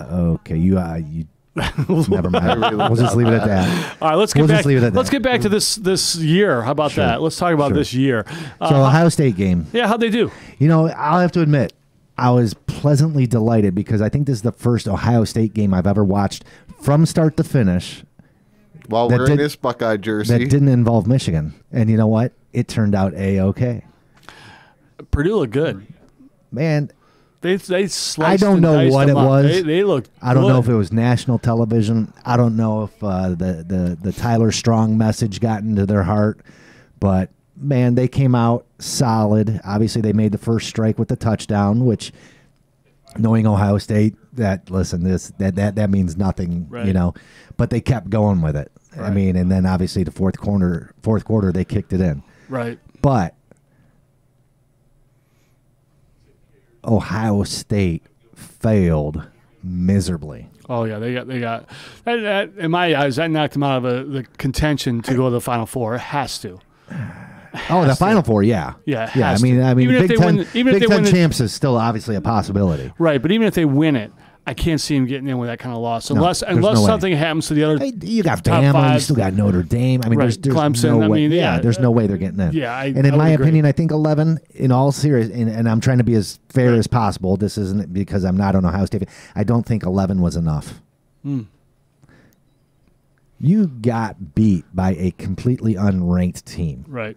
Okay, you uh, you [LAUGHS] never mind. really we'll just doubt leave it at that. that. All right, let's get We'll back. just leave it at let's that. get back to this this year. How about Sure. that? Let's talk about Sure. this year. So Uh, Ohio State game. yeah, how'd they do? You know, I'll have to admit, I was pleasantly delighted because I think this is the first Ohio State game I've ever watched from start to finish While That wearing did- this Buckeye jersey. that didn't involve Michigan. And you know what? It turned out a okay. Purdue looked good. Man, They they sliced I don't know what it up. was. They, they looked. I don't know if it was national television. I don't know if uh, the, the the Tyler Strong message got into their heart, but man, they came out solid. Obviously, they made the first strike with the touchdown, which, knowing Ohio State, that listen, this that that that means nothing, you know. But they kept going with it. I mean, and then obviously the fourth quarter, fourth quarter, they kicked it in. right. But Ohio State failed miserably. Oh yeah, they got they got. That, that, in my eyes, that knocked them out of a, the contention to go to the Final Four. It has to. Oh, the to. Final Four, yeah, Yeah, yeah. I mean, to. I mean, Even if Big they Ten, win- even if Big they Ten win the- champs is still obviously a possibility. Right, but even if they win it, I can't see him getting in with that kind of loss unless there's unless no way. something happens to the other. You got Bama, you still got Notre Dame. I mean, Right, there's, there's Clemson, no I way. mean, yeah, yeah, there's no way they're getting in. Yeah, I- and in my agree. opinion, I think 11. In all serious, and, and I'm trying to be as fair as possible. This isn't because I'm not on Ohio State. I don't think 11 was enough. Hmm. You got beat by a completely unranked team. Right.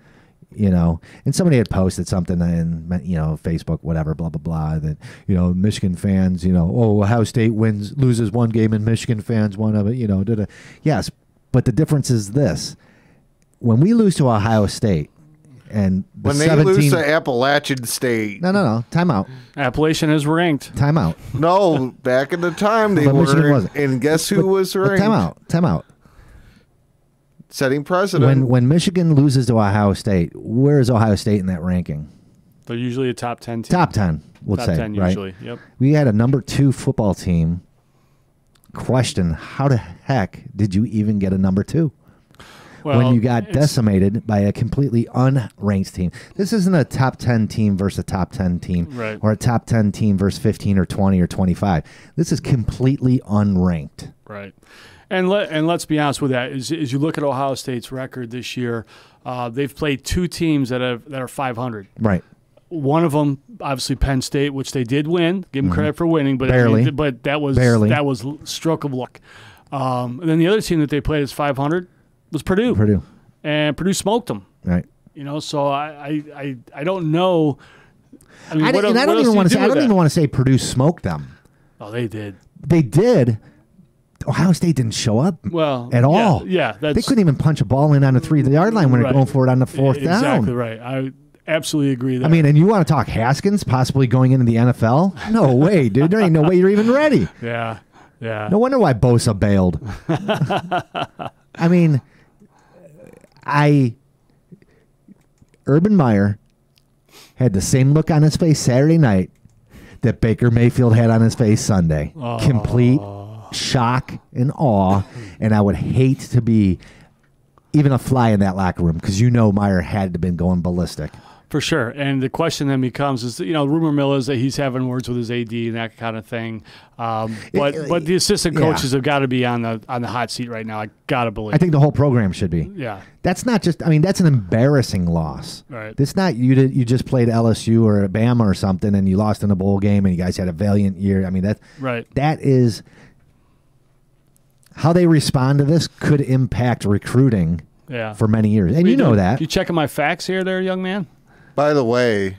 You know, and somebody had posted something in you know Facebook, whatever, blah blah blah. That you know, Michigan fans, you know, oh, Ohio State wins loses one game, and Michigan fans one of it, you know. Da-da. Yes, but the difference is this: when we lose to Ohio State, and the When they 17 lose to Appalachian State. no, no, no, timeout, Appalachian is ranked. timeout. No, back in the time they But were. wasn't. And guess who But- was but ranked? Timeout, timeout. Setting precedent. When when Michigan loses to Ohio State, where is Ohio State in that ranking? They're usually a top ten team. Top ten, we'll Top say. 10 right? usually, yep. We had a number two football team. Question: How the heck did you even get a number two? Well, when you got decimated by a completely unranked team. This isn't a top 10 team versus a top 10 team Right. or a top 10 team versus 15 or 20 or 25. This is completely unranked. Right. And let and let's be honest with that. As, as you look at Ohio State's record this year, uh, they've played two teams that have that are 500. Right. One of them, obviously Penn State, which they did win. Give them Mhm. credit for winning, but Barely. but that was Barely. that was stroke of luck. Um, and then the other team that they played as 500 was Purdue. Purdue. And Purdue smoked them. Right. You know, so I I, I, I don't know. I mean, I, what, don't- I don't even want to say I don't that? even want to say Purdue smoked them. Oh, they did. They did. Ohio State didn't show up Well, at all. yeah, they that's- couldn't even punch a ball in on the three yard line when Right. they're going for it on the fourth down. Exactly right. I absolutely agree. There. I mean, and you want to talk Haskins possibly going into the NFL? No [LAUGHS] way, dude. There ain't no way you're even ready. yeah, yeah. No wonder why Bosa bailed. [LAUGHS] I mean, I Urban Meyer had the same look on his face Saturday night that Baker Mayfield had on his face Sunday. Complete shock and awe, and I would hate to be even a fly in that locker room because you know Meyer had to have been going ballistic. For sure. And the question then becomes is, you know, rumor mill is that he's having words with his AD and that kind of thing. Um, but but the assistant yeah. coaches have got to be on the on the hot seat right now. I got to believe. I think the whole program should be. Yeah. That's not just. I mean, that's an embarrassing loss. Right. That's not you. Did, you just played LSU or Bama or something, and you lost in a bowl game, and you guys had a valiant year. I mean, that. Right. That is how they respond to this could impact recruiting. Yeah. For many years, and What you know doing? that. You checking my facts here, there, young man? By the way,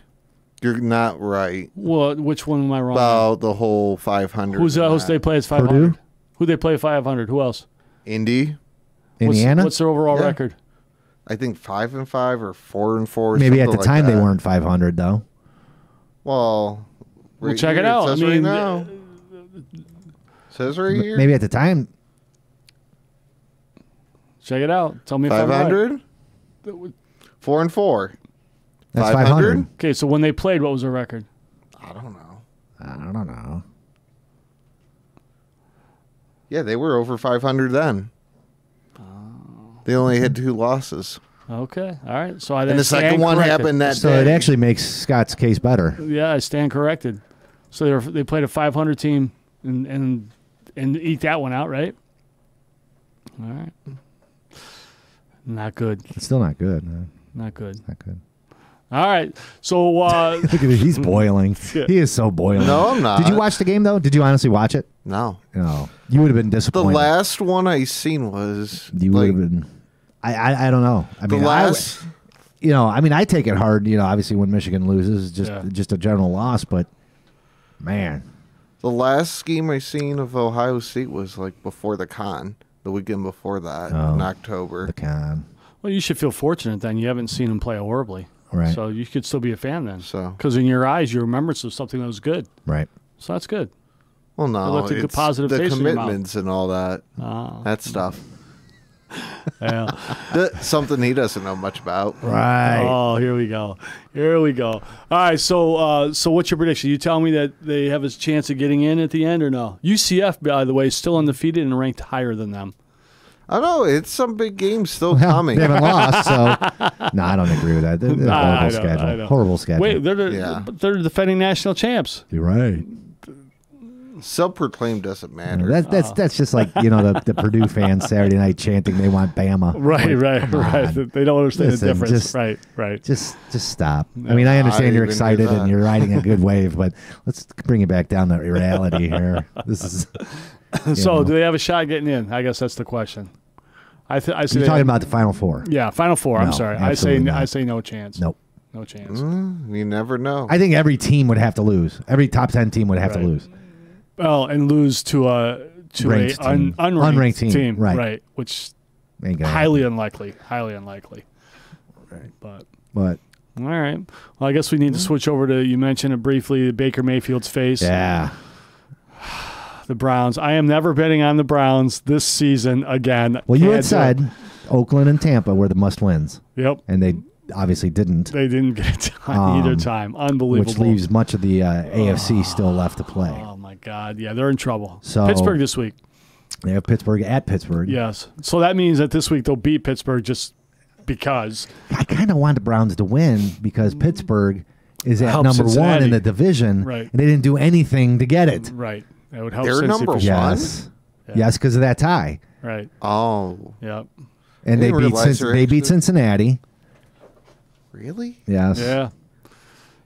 you're not right Well, which one am I wrong? about the whole 500. Who's uh, and who's that. they play as 500? Who they play 500? Who else? Indy. What's- Indiana? What's, their overall Yeah. record? I think five and five or four and four. Maybe at the like time they weren't 500 though. Well, Well, right check it here, out. says I right mean, now. says right here. Maybe at the time. Check it out. Tell me if I'm right. hundred. Four and four. That's 500. Okay, so when they played, what was their record? I don't know. I don't know. Yeah, they were over 500 then. Oh. They only had two losses. Okay, all right. So I And then the second one corrected. happened that So it actually makes Scott's case better. Yeah, I stand corrected. So they were, they played a 500 team and and and eat that one out, right? All right. Not good. It's still not good. man. Not good. Not good. All right. So uh, [LAUGHS] Look at it. He's boiling. [LAUGHS] He is so boiling. No, I'm not. Did you watch the game though? Did you honestly watch it? No. No. You would have been disappointed. The last one I seen was you would like have been. I, I I don't know. I the mean, I w- last. you know, I mean, I take it hard. You know, obviously when Michigan loses, just Yeah. just a general loss. But man, The last game I seen of Ohio State was like before the con, the weekend before that Oh, in October. the con. well, you should feel fortunate then. You haven't seen him play horribly, Right. So you could still be a fan then. So because in your eyes, you remembrance of something that was good. Right. So that's good. Well, It no, left a good it's positive the taste in your mouth. commitments and all that. Ah. That stuff. [LAUGHS] Yeah. That's something he doesn't know much about. Right. Oh, here we go. Here we go. All right. So, uh, so what's your prediction? You tell me that they have a chance of getting in at the end, or no? UCF, by the way, is still undefeated and ranked higher than them. I know it's some big games still Well, coming. they haven't lost, so [LAUGHS] no, I don't agree with that. They're, they're a [LAUGHS] I- I horrible know, schedule. Horrible schedule. Wait, they're the, Yeah. they're defending national champs. You're right. Self-proclaimed doesn't matter. That, that's Oh. that's just like you know the, the Purdue [LAUGHS] fans Saturday night chanting they want Bama. Right, Like, right, right. on. They don't understand Listen, the difference. just- right, right. Just just stop. I mean, I I understand you're excited and you're riding a good [LAUGHS] wave, but let's bring it back down to reality here. This is [LAUGHS] so, know. do they have a shot getting in? I guess that's the question. I, th- I say You're they- talking about the Final Four. Yeah, Final Four. I'm sorry. I say not. I say no chance. Nope. No chance. Mm, you never know. I think every team would have to lose. Every top ten team would have Right. to lose. Well, and lose to a to Ranked a un, team. unranked, Unranked team, team, right. Which Ain't gonna highly unlikely. Highly unlikely. Right. But But all right. Well, I guess we need to switch over to you mentioned it briefly. The Baker Mayfield's face. yeah, [SIGHS] The Browns. I am never betting on the Browns this season again. well, you had Can't do it. said Oakland and Tampa were the must wins. Yep. and they obviously didn't. They didn't get [LAUGHS] it done either Um, time. Unbelievable. Which leaves much of the uh, AFC still left to play. Oh my God! Yeah, they're in trouble. So- Pittsburgh this week. They have Pittsburgh at Pittsburgh. Yes. So that means that this week they'll beat Pittsburgh just because. I kind of want the Browns to win because Pittsburgh is at Help number one in the division, Right. and they didn't do anything to get it. Right. That would help. They're Cincy number one? sure. Yes, yes, because of that tie, Right. Oh, Yep. and they beat Cin- they're beat Cincinnati. really? Yes, Yeah.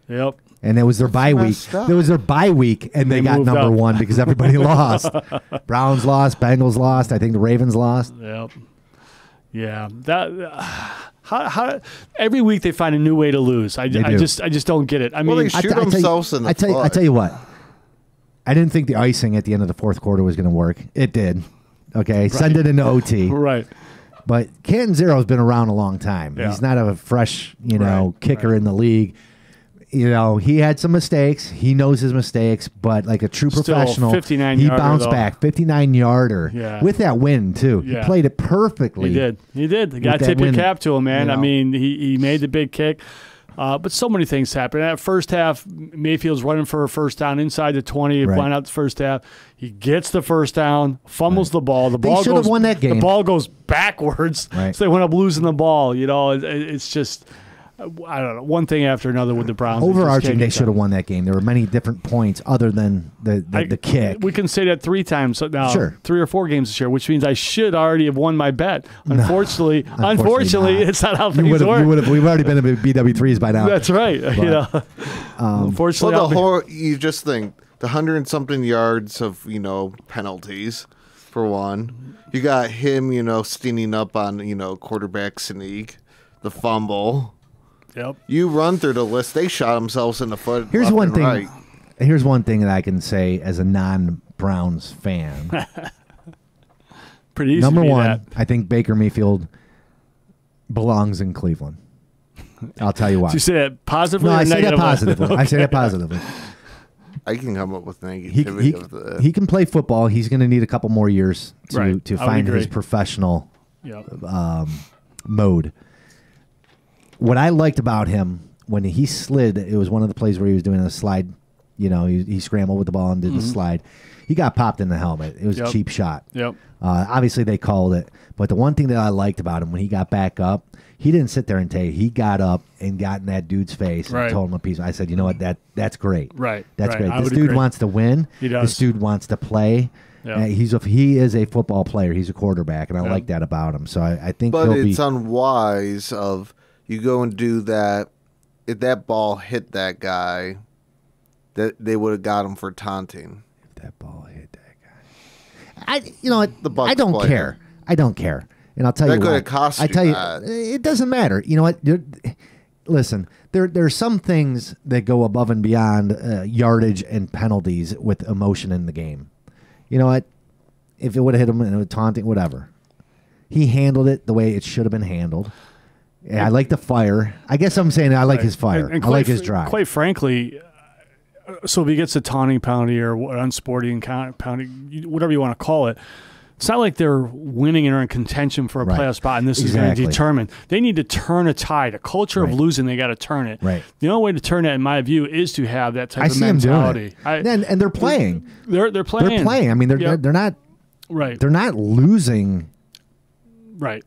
Yep. And it was their bye week. It was their bye week, and they, They got number up. one because everybody [LAUGHS] lost. Browns lost, Bengals lost. I think the Ravens lost. Yep. Yeah. That. Uh, how, how every week they find a new way to lose. I, I just I just don't get it. I Well, mean, they I shoot t- I tell you- in the I tell, you, I tell you what. I didn't think the icing at the end of the fourth quarter was going to work. It did. Okay, send it into OT. [LAUGHS] right. But Catanzaro's been around a long time. Yeah. He's not a fresh, you know, Right, kicker right. in the league. You know, he had some mistakes. He knows his mistakes, but like a true Still, professional, 59 he yarder, bounced though. back. 59 yarder Yeah. with that win, too. Yeah. He played it perfectly. He did. He did. Got to tip your cap to him, man. you I mean, he, he made the big kick. Uh, but so many things happened. That first half, Mayfield's running for a first down inside the 20, Right. out the first half. He gets the first down, fumbles the ball. The They ball should goes have won that game. The ball goes backwards. Right. [LAUGHS] So they went up losing the ball. You know, it- it's just, I don't know, one thing after another with the Browns. They Overarching, they should have won that game. There were many different points other than the, the, I- the kick. We can say that three times now, Sure. three or four games this year, which means I should already have won my bet. [LAUGHS] Unfortunately, unfortunately, not. it's not how You things would've- work. you would've- we've already been to BW3s by now. That's right. you know, [LAUGHS] Um, unfortunately, Well, the be- whole you just think the hundred and something yards of you know penalties for one. You got him, you know, stinging up on you know quarterback sneak, the fumble. Yep. You run through the list. They shot themselves in the foot. Here's left one and thing. Right. Here's one thing that I can say as a non-Browns fan. [LAUGHS] pretty easy. Number to be one, that. I think Baker Mayfield belongs in Cleveland. I'll tell you [LAUGHS] why. Did you say that positively no, or I say that negatively? positively. [LAUGHS] I say that positively. I can come up with He, negativity he, of the. he can play football. He's going to need a couple more years to Right. to find his professional Yep. um, mode. What I liked about him when he slid, it was one of the plays where he was doing a slide. You know, he, he scrambled with the ball and did the Mhm. slide. He got popped in the helmet. It was Yep. a cheap shot. Yep. Uh, obviously, they called it. But the one thing that I liked about him when he got back up, he didn't sit there and take. He got up and got in that dude's face Right. and told him a piece. I said, you know what? That that's great. Right, That's right. great. I This dude agree. wants to win. He This does. dude wants to play. Yeah. Uh, he's a, he is a football player. He's a quarterback, and I Yeah. like that about him. So I, I think but he'll it's be. unwise of you go and do that. If that ball hit that guy, that they would have got him for taunting. If that ball hit that guy. I you know what? The Bucs I don't player. care. I don't care. And I'll tell That you could what. have cost I tell you, that. it doesn't matter. You know what? You're- listen, there there are some things that go above and beyond uh, yardage and penalties with emotion in the game. You know what? If it would have hit him and it was taunting, whatever. He handled it the way it should have been handled. Yeah, I like the fire. I guess I'm saying I like his fire. And- and I like his drive. Quite frankly, uh, so if he gets a taunting penalty or unsporting penalty, whatever you want to call it, it's not like they're winning and are in contention for a Right. playoff spot, and this is going to determine. They need to turn a tide. A culture Right. of losing, they got to turn it. Right. The only way to turn it, in my view, is to have that type I of see him doing mentality. it. I- and, and they're playing. They're they're playing. They're playing. I mean, they're Yep. they're not right. they're not losing Right.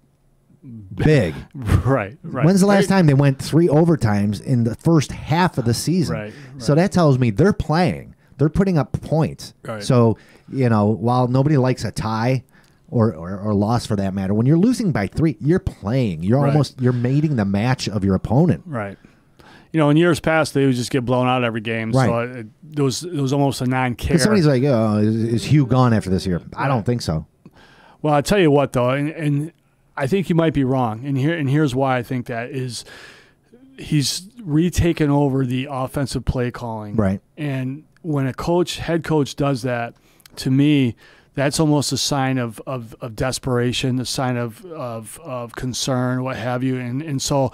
Big. [LAUGHS] Right. Right. When's the last time they went three overtimes in the first half of the season? Right, So that tells me they're playing. They're putting up points. Right. So you know, while nobody likes a tie. Or, or, or loss for that matter. When you're losing by three, you're playing. You're Right. almost you're mating the match of your opponent. Right. You know, in years past, they would just get blown out every game. So Right. Uh, it, it was it was almost a non-care. Somebody's like, "Oh, is, is Hugh gone after this year?" I don't think so. Well, I tell you what, though, and, and I think you might be wrong, and here and here's why I think that is he's retaken over the offensive play calling, Right. And when a coach, head coach, does that, to me, that's almost a sign of of, of desperation, a sign of, of of concern, what have you, and and so.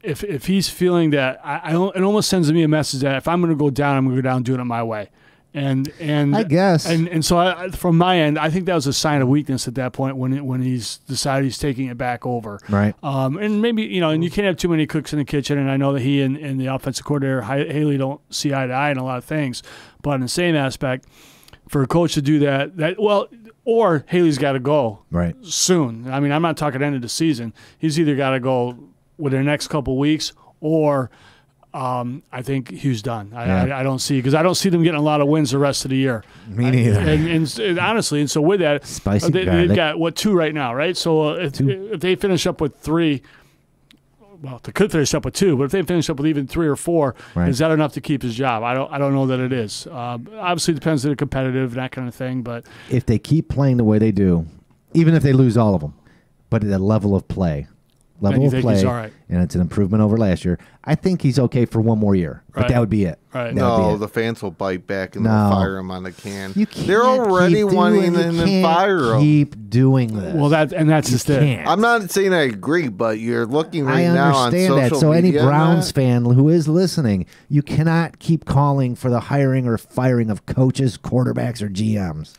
If, if he's feeling that, I, I don't, it almost sends me a message that if I'm going to go down, I'm going to go down doing it my way, and and I guess. and and so I, from my end, I think that was a sign of weakness at that point when it, when he's decided he's taking it back over. Right. Um, and maybe you know, and you can't have too many cooks in the kitchen. And I know that he and, and the offensive coordinator Haley don't see eye to eye in a lot of things, but in the same aspect, for a coach to do that, that well, or Haley's got to go Right. soon. I mean, I'm not talking end of the season. He's either got to go within the next couple weeks or. Um, I think Hugh's done. I, Yeah. I, I don't see because I don't see them getting a lot of wins the rest of the year. Me neither. And, and, and honestly, and so with that, Spicy they, they've got what two right now, right? So uh, if, if they finish up with three, well, they could finish up with two, but if they finish up with even three or four, Right. is that enough to keep his job? I don't. I don't know that it is. Uh, obviously, it depends on the competitive and that kind of thing, but if they keep playing the way they do, even if they lose all of them, but at a level of play, level of play, he's all right? and it's an improvement over last year, I think he's okay for one more year. But that would be it. Right. That would be No, it. the fans will bite back and No. they'll fire him on the can. You They're already keep wanting doing- you and fire him. Keep doing this. well, that and that's You just it. can't. I'm not saying I agree, but you're looking right I now on understand social that. So any Browns fan who is listening, you cannot keep calling for the hiring or firing of coaches, quarterbacks, or GMs.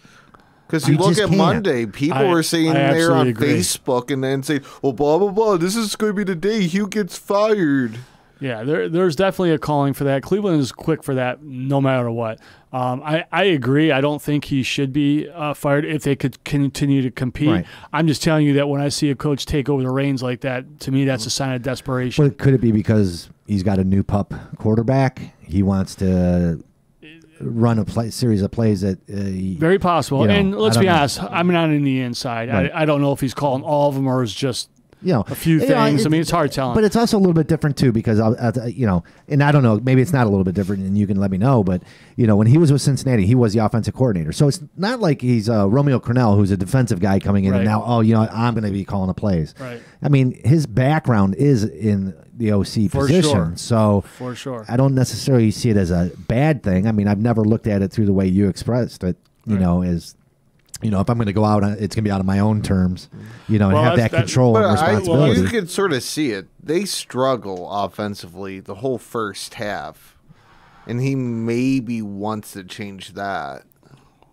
Because you, You look at can't. Monday, people I- were saying I there on agree. Facebook and then say, well, blah, blah, blah, this is going to be the day Hugh gets fired. Yeah, there, there's definitely a calling for that. Cleveland is quick for that, no matter what. Um, I, I agree. I don't think he should be uh, fired if they could continue to compete. Right. I'm just telling you that when I see a coach take over the reins like that, to me, that's a sign of desperation. But could it be because he's got a new pup quarterback? He wants to run a play, series of plays that uh, Very possible. you know, and let's be know. honest, I'm not in the inside. Right. I, I don't know if he's calling all of them or is just you know a few know, things. I mean, it's hard telling. But it's also a little bit different too because I'll, you know, and I don't know, maybe it's not a little bit different, and you can let me know. But you know, when he was with Cincinnati, he was the offensive coordinator, so it's not like he's uh, Romeo Crennel, who's a defensive guy coming in, Right. and now, oh, you know, I'm going to be calling the plays. Right. I mean, his background is in the OC For position, sure. so For sure. I don't necessarily see it as a bad thing. I mean, I've never looked at it through the way you expressed it. You Right. know, as you know, if I'm going to go out, it's going to be out of my own terms. You know, and Well, have that that- control and But I, responsibility. you can sort of see it. They struggle offensively the whole first half. And he maybe wants to change that.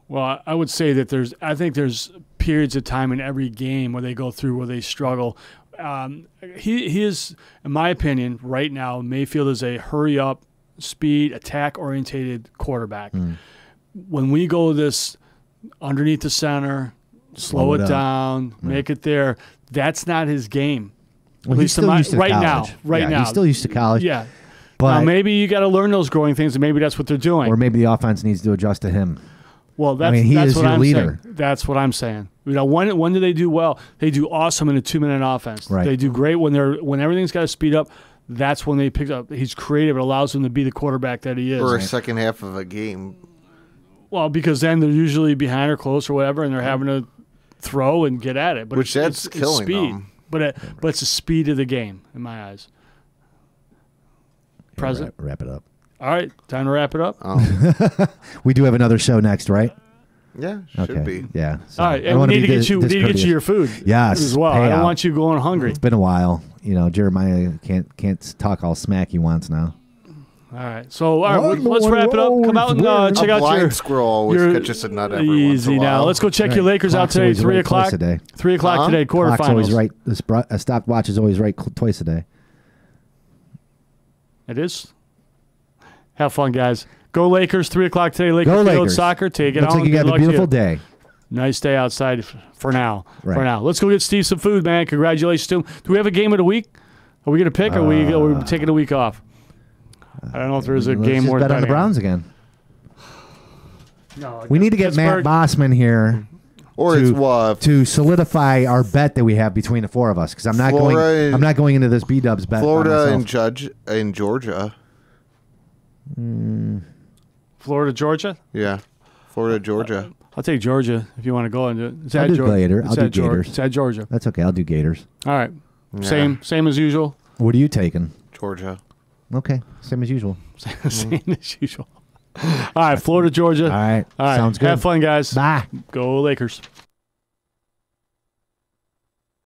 Well, I- I would say that there's. I think there's periods of time in every game where they go through where they struggle. Um, he he is, in my opinion, right now Mayfield is a hurry up, speed, attack orientated quarterback. Hmm. When we go this underneath the center, slow, Slow it, up. down, make it there. That's not his game. Well, At he's least my- used to right college. now. Right Yeah, now, he's still used to college. Yeah. But- now maybe you got to learn those growing things, and maybe that's what they're doing. or maybe the offense needs to adjust to him. Well, that's, mean, he that's is what your I'm leader. saying. That's what I'm saying. You know, when when do they do well? They do awesome in a two minute offense. Right. They do great when they're when everything's got to speed up. That's when they pick up. He's creative. It allows him to be the quarterback that he is. For a second half of a game. Well, because then they're usually behind or close or whatever, and they're having to throw and get at it. But Which it's, that's it's, killing it's speed. them. But it, but it's the speed of the game in my eyes. Present. Wrap, wrap it up. All right, time to wrap it up. Oh. [LAUGHS] we do have another show next, right? Yeah, should Okay. be. Yeah. so All right, I and we need to get dis- you. We need to get you your food. Yes, as well. I don't payout. want you going hungry. It's been a while. You know, Jeremiah can't can't talk all smack he wants now. All right, so all right, One let's more wrap it up. Come out and uh, check A out blind your squirrel always your- catches a nut every once a Easy now. while. Let's go check Right. your Lakers out today. Three right o'clock. today. Three o'clock Huh? today. Clock's always Quarterfinals. right. This bro- a stopwatch is always right cl- twice a day. It is. Have fun, guys. Go Lakers. Three o'clock today. Lakers Go Field Lakers. Soccer. Take it Looks on. like you Good got a luck to beautiful day. Nice day outside f- for now. For now. Let's go get Steve some food, man. Congratulations to him. Do we have a game of the week? Are we going to pick or are, we, are we uh, taking a week off? I don't know if there's a Let's game just worth bet on the Browns again. No, we need to get Matt Bossman here. Or to, it's what? to solidify our bet that we have between the four of us because I'm not Florida going. and- I'm not going into this B Dubs bet. by Florida myself. and Judge in Georgia. Hmm. Florida, Georgia. Yeah, Florida, uh, Georgia. I'll take Georgia if you want to go into it. It's I'll do Georgia. Gator. It's I'll do at Geor- Gators. It's at Georgia. That's okay. I'll do Gators. All right. Yeah. Same, same as usual. What are you taking? Georgia. Okay, same as usual. [LAUGHS] same as usual. All right, Florida, Georgia. All right, All right. sounds good. Have fun, guys. Bye. Go Lakers.